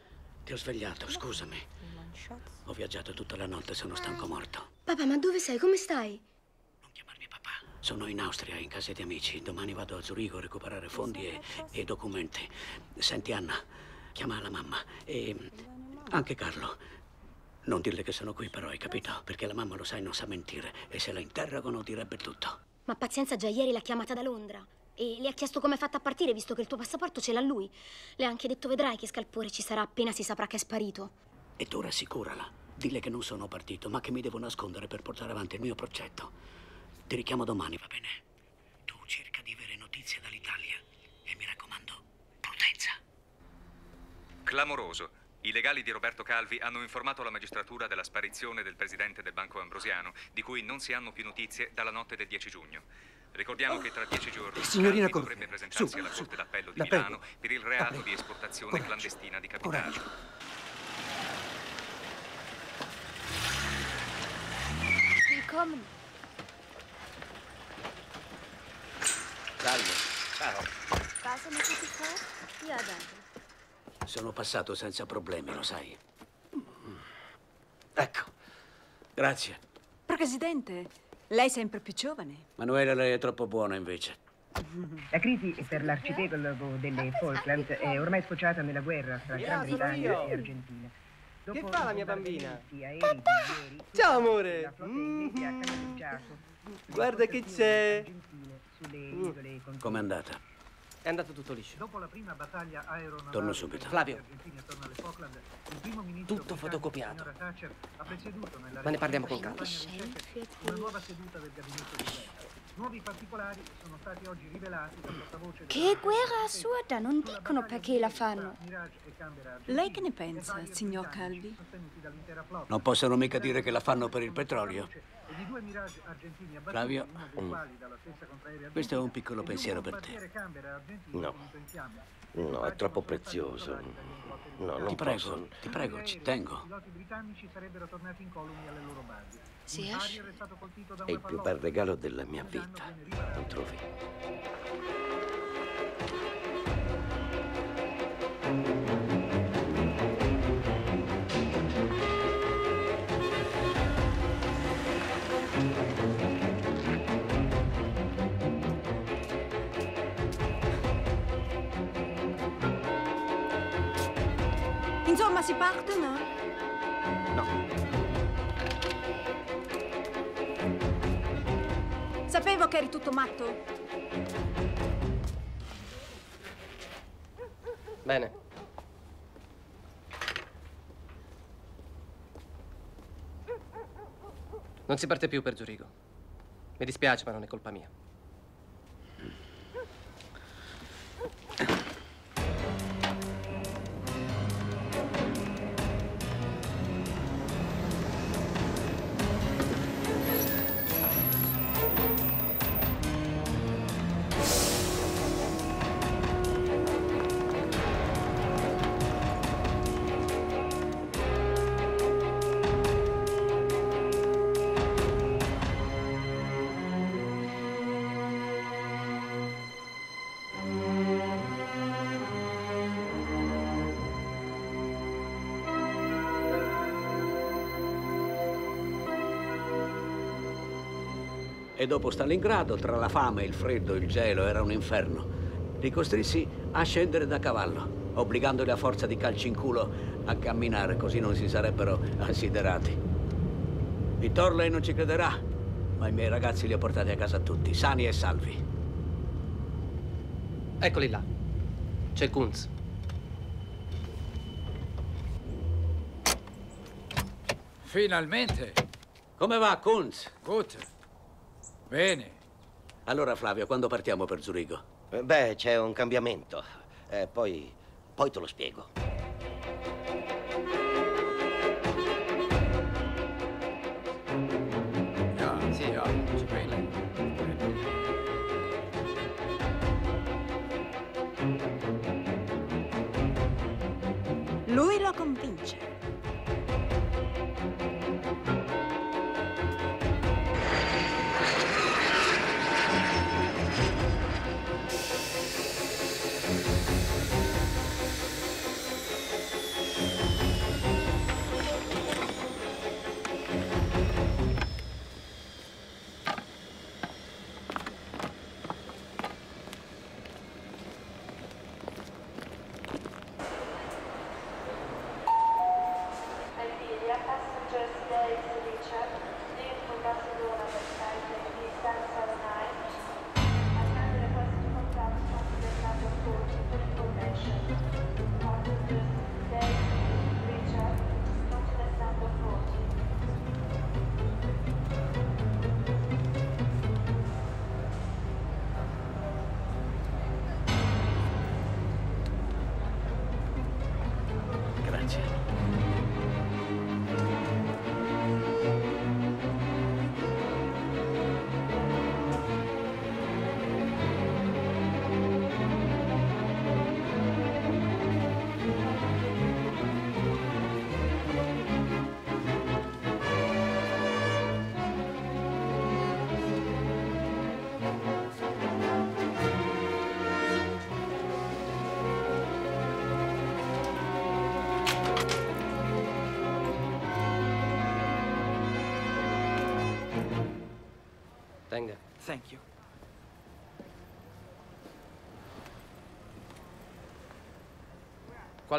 Ti ho svegliato, scusami. Ho viaggiato tutta la notte, sono stanco morto. Papà, ma dove sei? Come stai? Sono in Austria, in casa di amici. Domani vado a Zurigo a recuperare fondi e, e documenti. Senti, Anna, chiama la mamma e anche Carlo. Non dirle che sono qui, però, hai capito? Perché la mamma, lo sai, non sa mentire e se la interrogano direbbe tutto. Ma pazienza, già ieri l'ha chiamata da Londra. E le ha chiesto come è fatta a partire, visto che il tuo passaporto ce l'ha lui. Le ha anche detto, vedrai che scalpore ci sarà appena si saprà che è sparito. E tu rassicurala. Dille che non sono partito, ma che mi devo nascondere per portare avanti il mio progetto. Ti richiamo domani, va bene? Tu cerca di avere notizie dall'Italia e mi raccomando, prudenza. Clamoroso. I legali di Roberto Calvi hanno informato la magistratura della sparizione del presidente del Banco Ambrosiano, di cui non si hanno più notizie dalla notte del 10 giugno. Ricordiamo che tra dieci giorni Signorina Calvi dovrebbe presentarsi su, alla su. Corte d'Appello di La Milano prego. per il reato di esportazione Coraggio. clandestina di capitali. Willkommen. Salve. Ciao. Passa una tutti Ja, danke. Sono passato senza problemi, lo sai. Ecco. Grazie. Presidente, lei è sempre più giovane. Manuela, lei è troppo buona invece. La crisi per l'arcipelago delle Falkland è ormai sfociata nella guerra tra Gran Bretagna e Argentina. Che Dopo fa la mia bambina? (laughs) Ciao amore. Canoneggiato Guarda che c'è. sulle Mm. Com'è andata? È andato tutto liscio. Dopo la prima battaglia aeronavale Torno subito. Flavio. Falkland, il primo ministro Tutto fotocopiato. Ma ne parliamo con calma. una nuova seduta del gabinetto di guerra. Nuovi particolari sono stati oggi rivelati dal portavoce Che guerra assurda, non dicono perché la fanno. Lei che ne pensa, signor Calvi? Non possono mica dire che la fanno per il petrolio. Di due Mirage argentini abbattuti, Flavio, uno dei mm. quali dalla stessa contraerea questo è un piccolo pensiero per te. No. No, è troppo prezioso. No, non Ti prego, posso. ti prego, ci tengo. I piloti britannici sarebbero tornati incolumi alle loro basi. Si esce? È stato colpito da È il più bel regalo della mia vita. Non trovi? Insomma, si parte, no? No. Sapevo che eri tutto matto. Bene. Non si parte più per Zurigo. Mi dispiace, ma non è colpa mia. E dopo Stalingrado, tra la fame, il freddo, il gelo, era un inferno. Li costrissi a scendere da cavallo, obbligandoli a forza di calci in culo a camminare, così non si sarebbero assiderati. Vittor, lei non ci crederà, ma i miei ragazzi li ho portati a casa tutti, sani e salvi. Eccoli là. C'è Kunz. Finalmente. Come va, Kunz? Gut. Bene. Allora, Flavio, quando partiamo per Zurigo? Eh, Beh, c'è un cambiamento. Eh, poi, poi te lo spiego.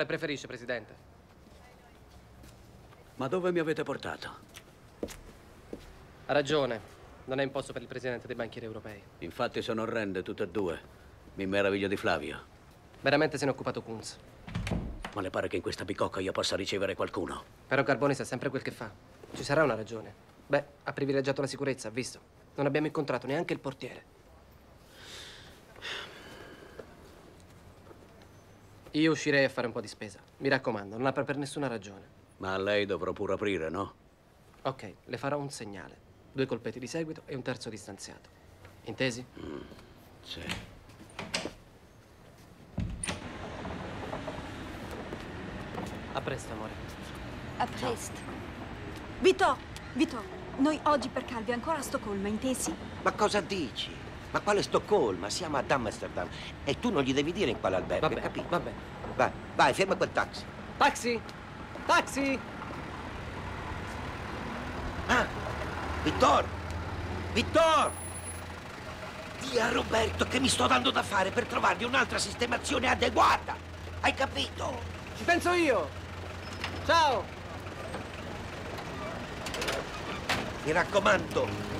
Quale preferisce, Presidente? Ma dove mi avete portato? Ha ragione. Non è un posto per il Presidente dei banchieri europei. Infatti sono orrende tutte e due. Mi meraviglio di Flavio. Veramente se ne è occupato Kunz. Ma le pare che in questa bicocca io possa ricevere qualcuno? Però Carboni sa sempre quel che fa. Ci sarà una ragione. Beh, ha privilegiato la sicurezza, ha visto. Non abbiamo incontrato neanche il portiere. Io uscirei a fare un po' di spesa. Mi raccomando, non apra per nessuna ragione. Ma a lei dovrò pure aprire, no? Ok, le farò un segnale. Due colpetti di seguito e un terzo distanziato. Intesi? Sì. A presto, amore. A presto. Vito, Vito, noi oggi per Calvi ancora a Stoccolma, intesi? Ma cosa dici? Ma quale Stoccolma? Siamo ad Amsterdam. E tu non gli devi dire in quale albergo, Vabbè, capito? vabbè. Vai, vai, ferma quel taxi. Taxi! Taxi! Ah! Vittor! Vittor! Dì a Roberto che mi sto dando da fare per trovargli un'altra sistemazione adeguata. Hai capito? Ci penso io! Ciao! Mi raccomando.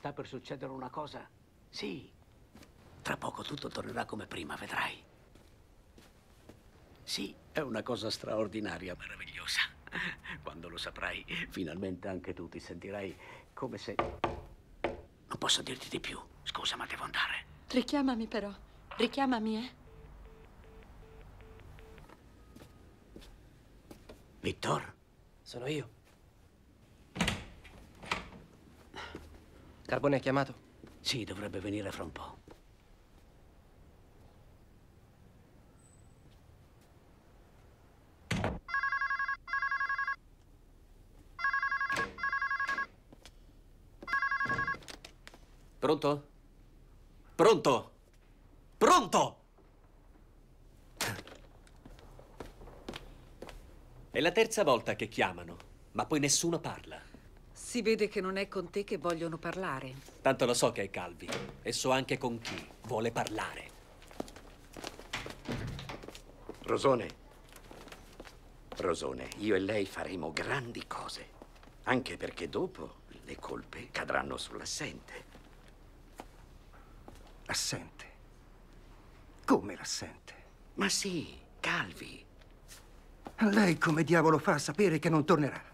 Sta per succedere una cosa? Sì. Tra poco tutto tornerà come prima, vedrai. Sì, è una cosa straordinaria, meravigliosa. Quando lo saprai, finalmente anche tu ti sentirai come se... Non posso dirti di più. Scusa, ma devo andare. Richiamami però. Richiamami, eh. Vittor? Sono io. Carbone ha chiamato? Sì, dovrebbe venire fra un po'. Pronto? Pronto? Pronto? È la terza volta che chiamano, ma poi nessuno parla. Si vede che non è con te che vogliono parlare. Tanto lo so che è Calvi e so anche con chi vuole parlare. Rosone. Rosone, io e lei faremo grandi cose. Anche perché dopo le colpe cadranno sull'assente. Assente. Come l'assente? Ma sì, Calvi. Lei come diavolo fa a sapere che non tornerà?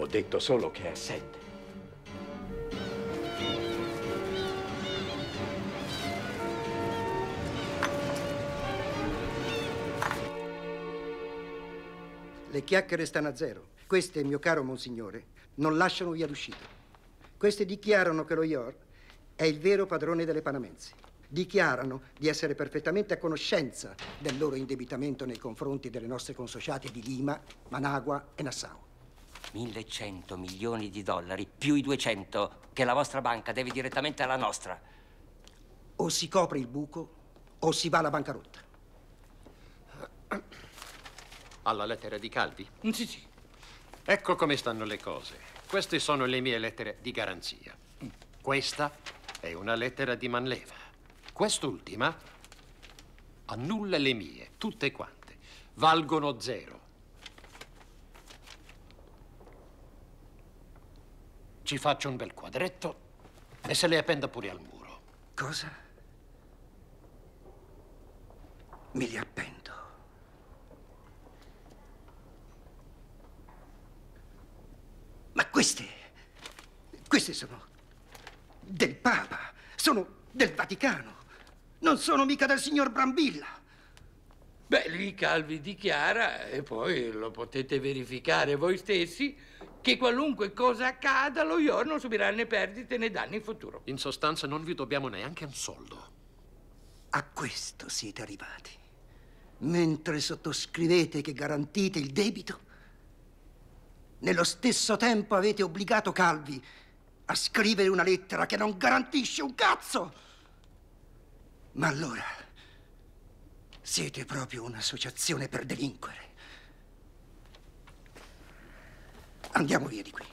Ho detto solo che è assente. Le chiacchiere stanno a zero. Queste, mio caro monsignore, non lasciano via d'uscita. Queste dichiarano che lo IOR è il vero padrone delle Panamensi. Dichiarano di essere perfettamente a conoscenza del loro indebitamento nei confronti delle nostre consociate di Lima, Managua e Nassau. 1100 milioni di dollari più i 200 che la vostra banca deve direttamente alla nostra. O si copre il buco o si va alla bancarotta. Alla lettera di Calvi? Sì, sì. Ecco come stanno le cose. Queste sono le mie lettere di garanzia. Questa è una lettera di manleva. Quest'ultima annulla le mie, tutte quante. Valgono zero. Ci faccio un bel quadretto e se le appenda pure al muro. Cosa? Mi li appendo. Ma queste, queste sono del Papa, sono del Vaticano, non sono mica del signor Brambilla. Beh, lì Calvi dichiara, e poi lo potete verificare voi stessi, che qualunque cosa accada, lo IOR non subirà né perdite né danni in futuro. In sostanza non vi dobbiamo neanche un soldo. A questo siete arrivati. Mentre sottoscrivete che garantite il debito, nello stesso tempo avete obbligato Calvi a scrivere una lettera che non garantisce un cazzo. Ma allora siete proprio un'associazione per delinquere. Andiamo via di qui.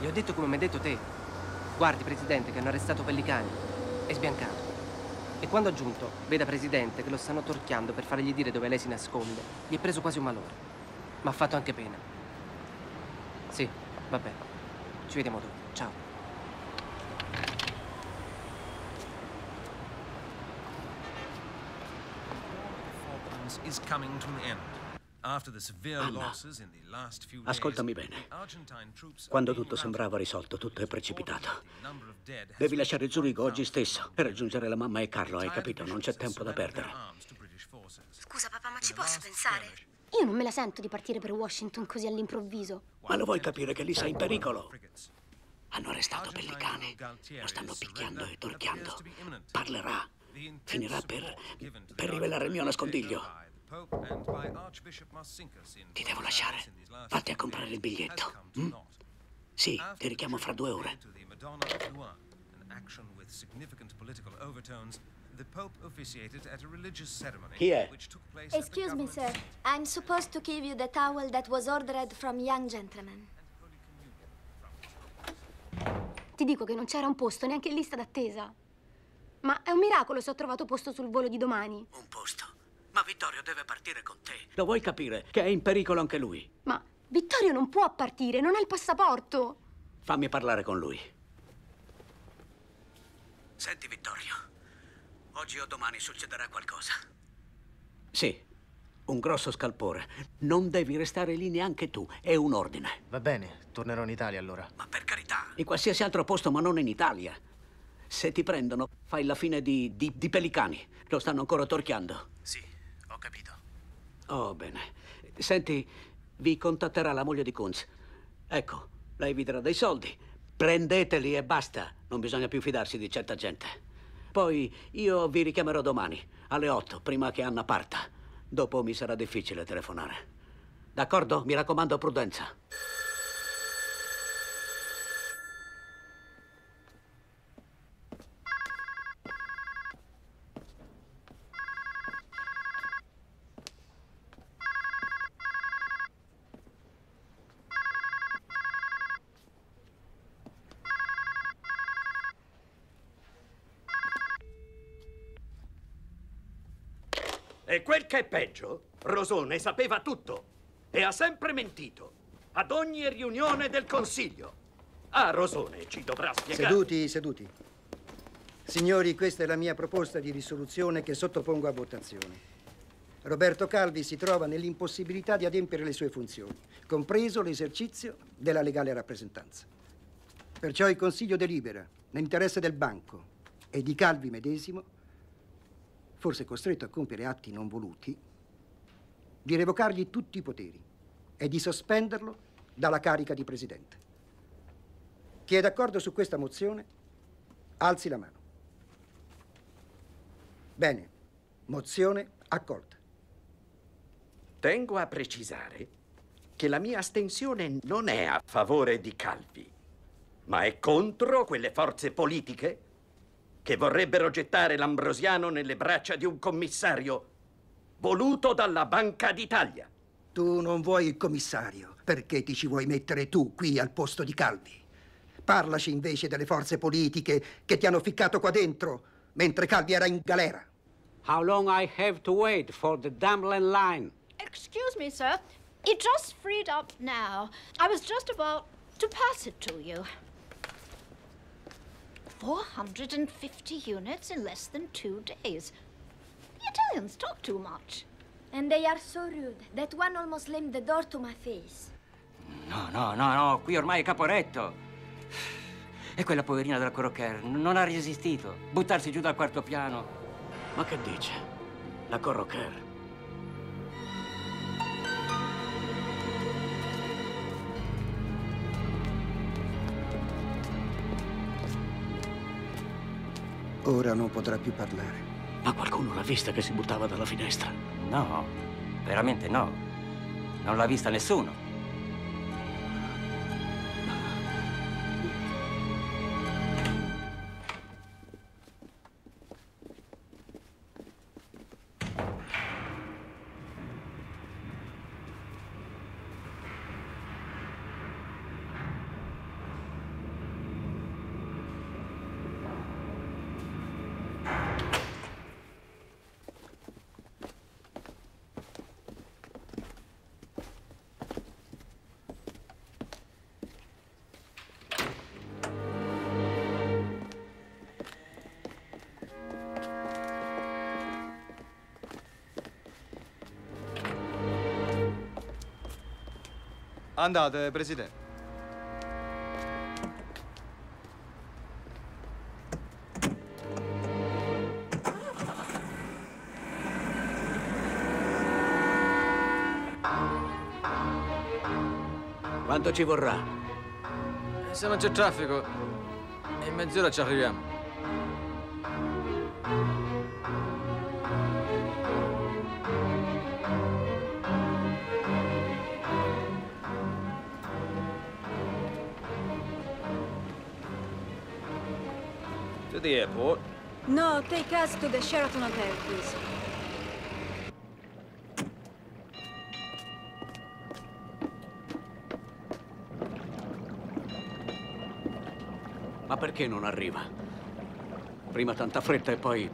Gli ho detto come mi hai detto te. Guardi, Presidente, che hanno arrestato Pellicani. È sbiancato. E quando ha giunto, veda, Presidente, che lo stanno torchiando per fargli dire dove lei si nasconde, gli è preso quasi un malore. Ma ha fatto anche pena. Sì, vabbè. Ci vediamo dopo. Ciao. Is coming to an end. Anna, Ascoltami bene. Quando tutto sembrava risolto, tutto è precipitato. Devi lasciare Zurigo oggi stesso e raggiungere la mamma e Carlo, hai capito? Non c'è tempo da perdere. Scusa papà, ma ci posso pensare? Io non me la sento di partire per Washington così all'improvviso. Ma lo vuoi capire che lì sei in pericolo? Hanno arrestato Pellicane, lo stanno picchiando e torchiando. Parlerà, finirà per, per rivelare il mio nascondiglio. Ti devo lasciare. Vatti a comprare il biglietto. mm? Sì, ti richiamo fra due ore. Chi è? Excuse me, sir. I'm supposed to give you the towel that was ordered from young gentleman. Ti dico che non c'era un posto neanche in lista d'attesa. Ma è un miracolo se ho trovato posto sul volo di domani. Un posto. Ma Vittorio deve partire con te. Lo vuoi capire? Che è in pericolo anche lui. Ma Vittorio non può partire, non ha il passaporto. Fammi parlare con lui. Senti, Vittorio. Oggi o domani succederà qualcosa. Sì, un grosso scalpore. Non devi restare lì neanche tu, è un ordine. Va bene, tornerò in Italia allora. Ma per carità. In qualsiasi altro posto, ma non in Italia. Se ti prendono, fai la fine di, di, di Pelicani. Lo stanno ancora torchiando. Sì. Oh, bene. Senti, vi contatterà la moglie di Kunz. Ecco, lei vi darà dei soldi. Prendeteli e basta. Non bisogna più fidarsi di certa gente. Poi io vi richiamerò domani, alle 8, prima che Anna parta. Dopo mi sarà difficile telefonare. D'accordo? Mi raccomando, prudenza. Che è peggio, Rosone sapeva tutto e ha sempre mentito. Ad ogni riunione del Consiglio. Ah, Rosone ci dovrà spiegare. Seduti, seduti. Signori, questa è la mia proposta di risoluzione che sottopongo a votazione. Roberto Calvi si trova nell'impossibilità di adempiere le sue funzioni, compreso l'esercizio della legale rappresentanza. Perciò il Consiglio delibera, nell'interesse del banco e di Calvi medesimo, forse costretto a compiere atti non voluti, di revocargli tutti i poteri e di sospenderlo dalla carica di presidente. Chi è d'accordo su questa mozione, alzi la mano. Bene, mozione accolta. Tengo a precisare che la mia astensione non è a favore di Calvi, ma è contro quelle forze politiche che vorrebbero gettare l'Ambrosiano nelle braccia di un commissario voluto dalla Banca d'Italia. Tu non vuoi il commissario, perché ti ci vuoi mettere tu qui al posto di Calvi? Parlaci invece delle forze politiche che ti hanno ficcato qua dentro, mentre Calvi era in galera. How long I have to wait for the Dumbland line? Excuse me, sir. It just freed up now. I was just about to pass it to you. 450 units in less than two days. The Italians talk too much. And they are so rude that one almost slammed the door to my face. No, no, no, no, qui ormai è caporetto. E quella poverina della Corocher non ha resistito. Buttarsi giù dal quarto piano. Ma che dice? La Corocher? Ora non potrà più parlare. Ma qualcuno l'ha vista che si buttava dalla finestra? No, veramente no. Non l'ha vista nessuno. Andate, Presidente. Quanto ci vorrà? Se non c'è traffico, in mezz'ora ci arriviamo. Airport. No, take us to the Sheraton Hotel, please. Ma perché non arriva? Prima tanta fretta e poi...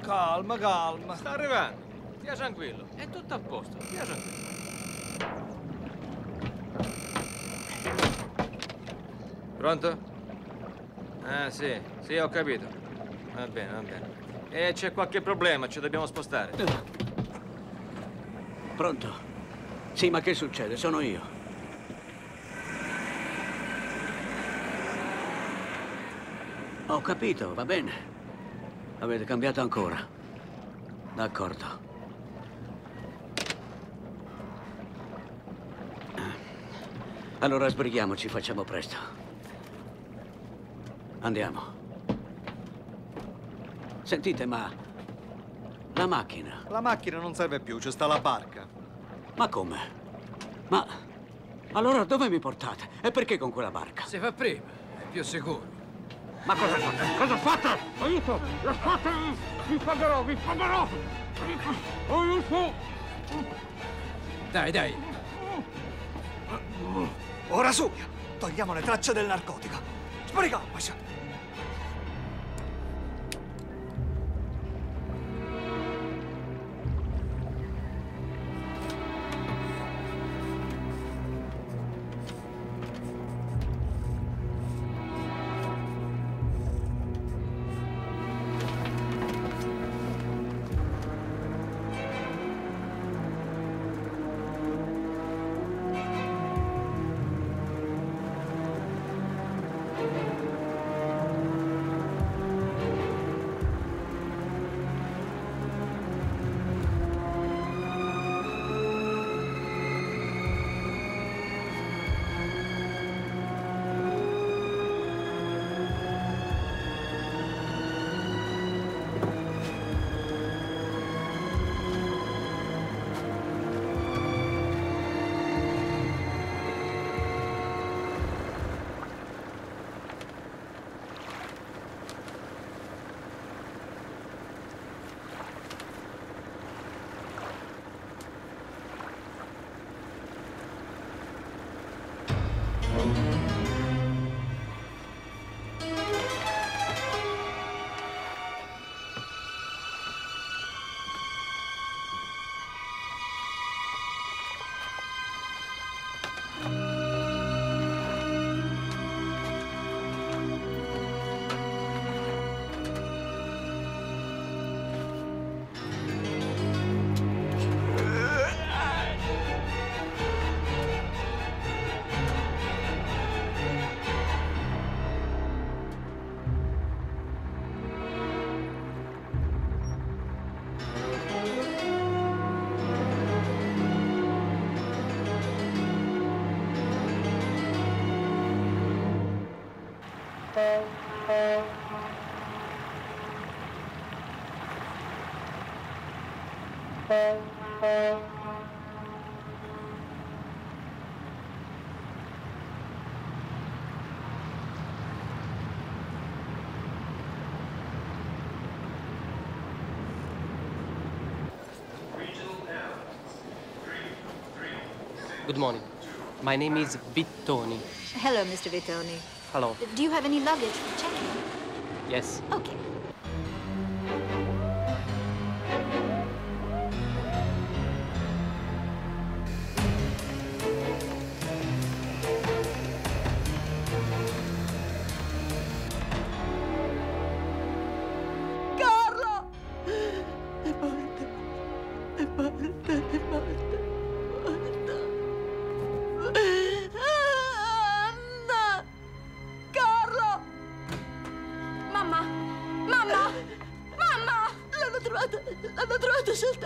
Calma, calma. Sta arrivando. Stia tranquillo. È tutto a posto. Stia tranquillo. Pronto? Ah, sì. Sì, ho capito. Va bene, va bene. E c'è qualche problema, ci dobbiamo spostare. Pronto? Sì, ma che succede? Sono io. Ho capito, va bene. Avete cambiato ancora. D'accordo. Allora sbrighiamoci, facciamo presto. Andiamo. Sentite, ma... La macchina... La macchina non serve più, c'è sta la barca. Ma come? Ma... Allora dove mi portate? E perché con quella barca? Si fa prima, è più sicuro. Ma cosa fate? Cosa fate? Aiuto! Lasciatemi! Vi pagherò, vi pagherò! Aiuto! Dai, dai. Ora su! Togliamo le tracce del narcotico. Sbrighiamoci! Good morning. My name is Vittoni. Hello, Mr. Vittoni. Hello. Do you have any luggage for checking? Yes. Okay.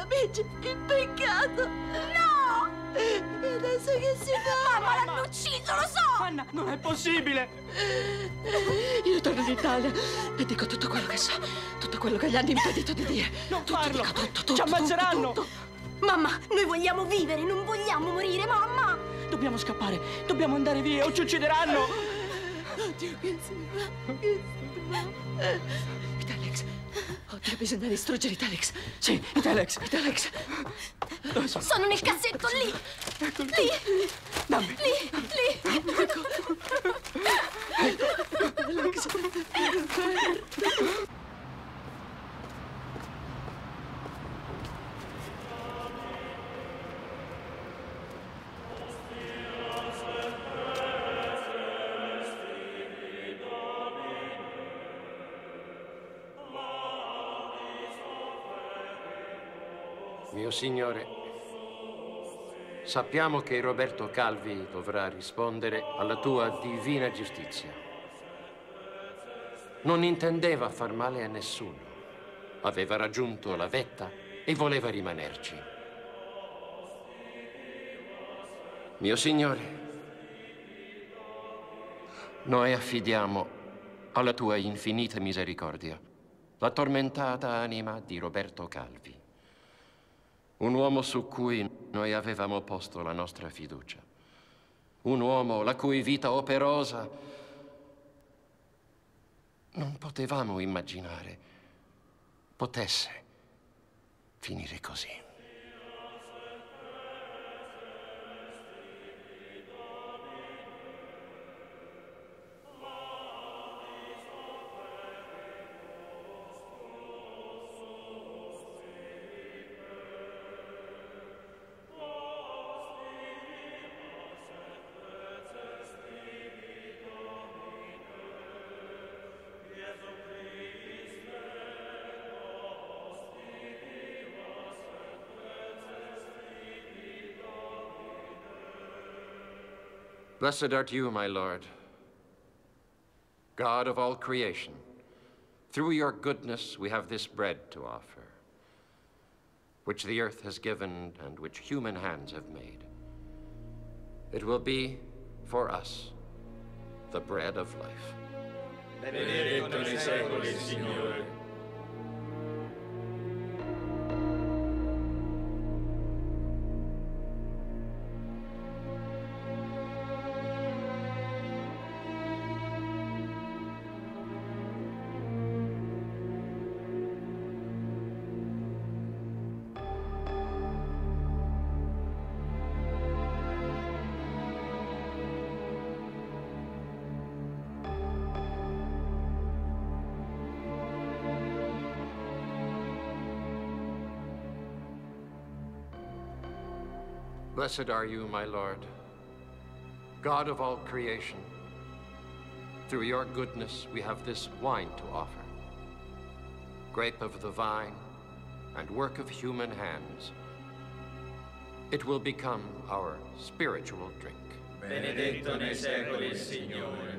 Amici, impiccato. No! E adesso che si fa? Mamma, l'hanno ucciso, lo so! Anna, non è possibile! Io torno in Italia e dico tutto quello che so, tutto quello che gli hanno impedito di dire. Non tutto, farlo! Dico tutto, tutto, Ci ammazzeranno! tutto, tutto. Mamma, noi vogliamo vivere, non vogliamo morire, mamma! Dobbiamo scappare, dobbiamo andare via o ci uccideranno! Oddio, che si fa? Che si fa? Italex. Oddio, bisogna distruggere Italex. Sì, Italex, Italex. Dove sono? Sono nel cassetto lì! Eccoli. Lì! Dammi. Lì! Lì! Alex. Mio signore, Sappiamo che Roberto Calvi dovrà rispondere alla tua divina giustizia. Non intendeva far male a nessuno. Aveva raggiunto la vetta e voleva rimanerci. Mio Signore, noi affidiamo alla tua infinita misericordia la tormentata anima di Roberto Calvi, un uomo su cui noi avevamo posto la nostra fiducia, un uomo la cui vita operosa non potevamo immaginare potesse finire così. Blessed art you, my Lord, God of all creation. Through your goodness we have this bread to offer, which the earth has given and which human hands have made. It will be, for us, the bread of life. Blessed are you, my Lord, God of all creation. Through your goodness, we have this wine to offer, grape of the vine and work of human hands. It will become our spiritual drink. Benedetto nei secoli Signore.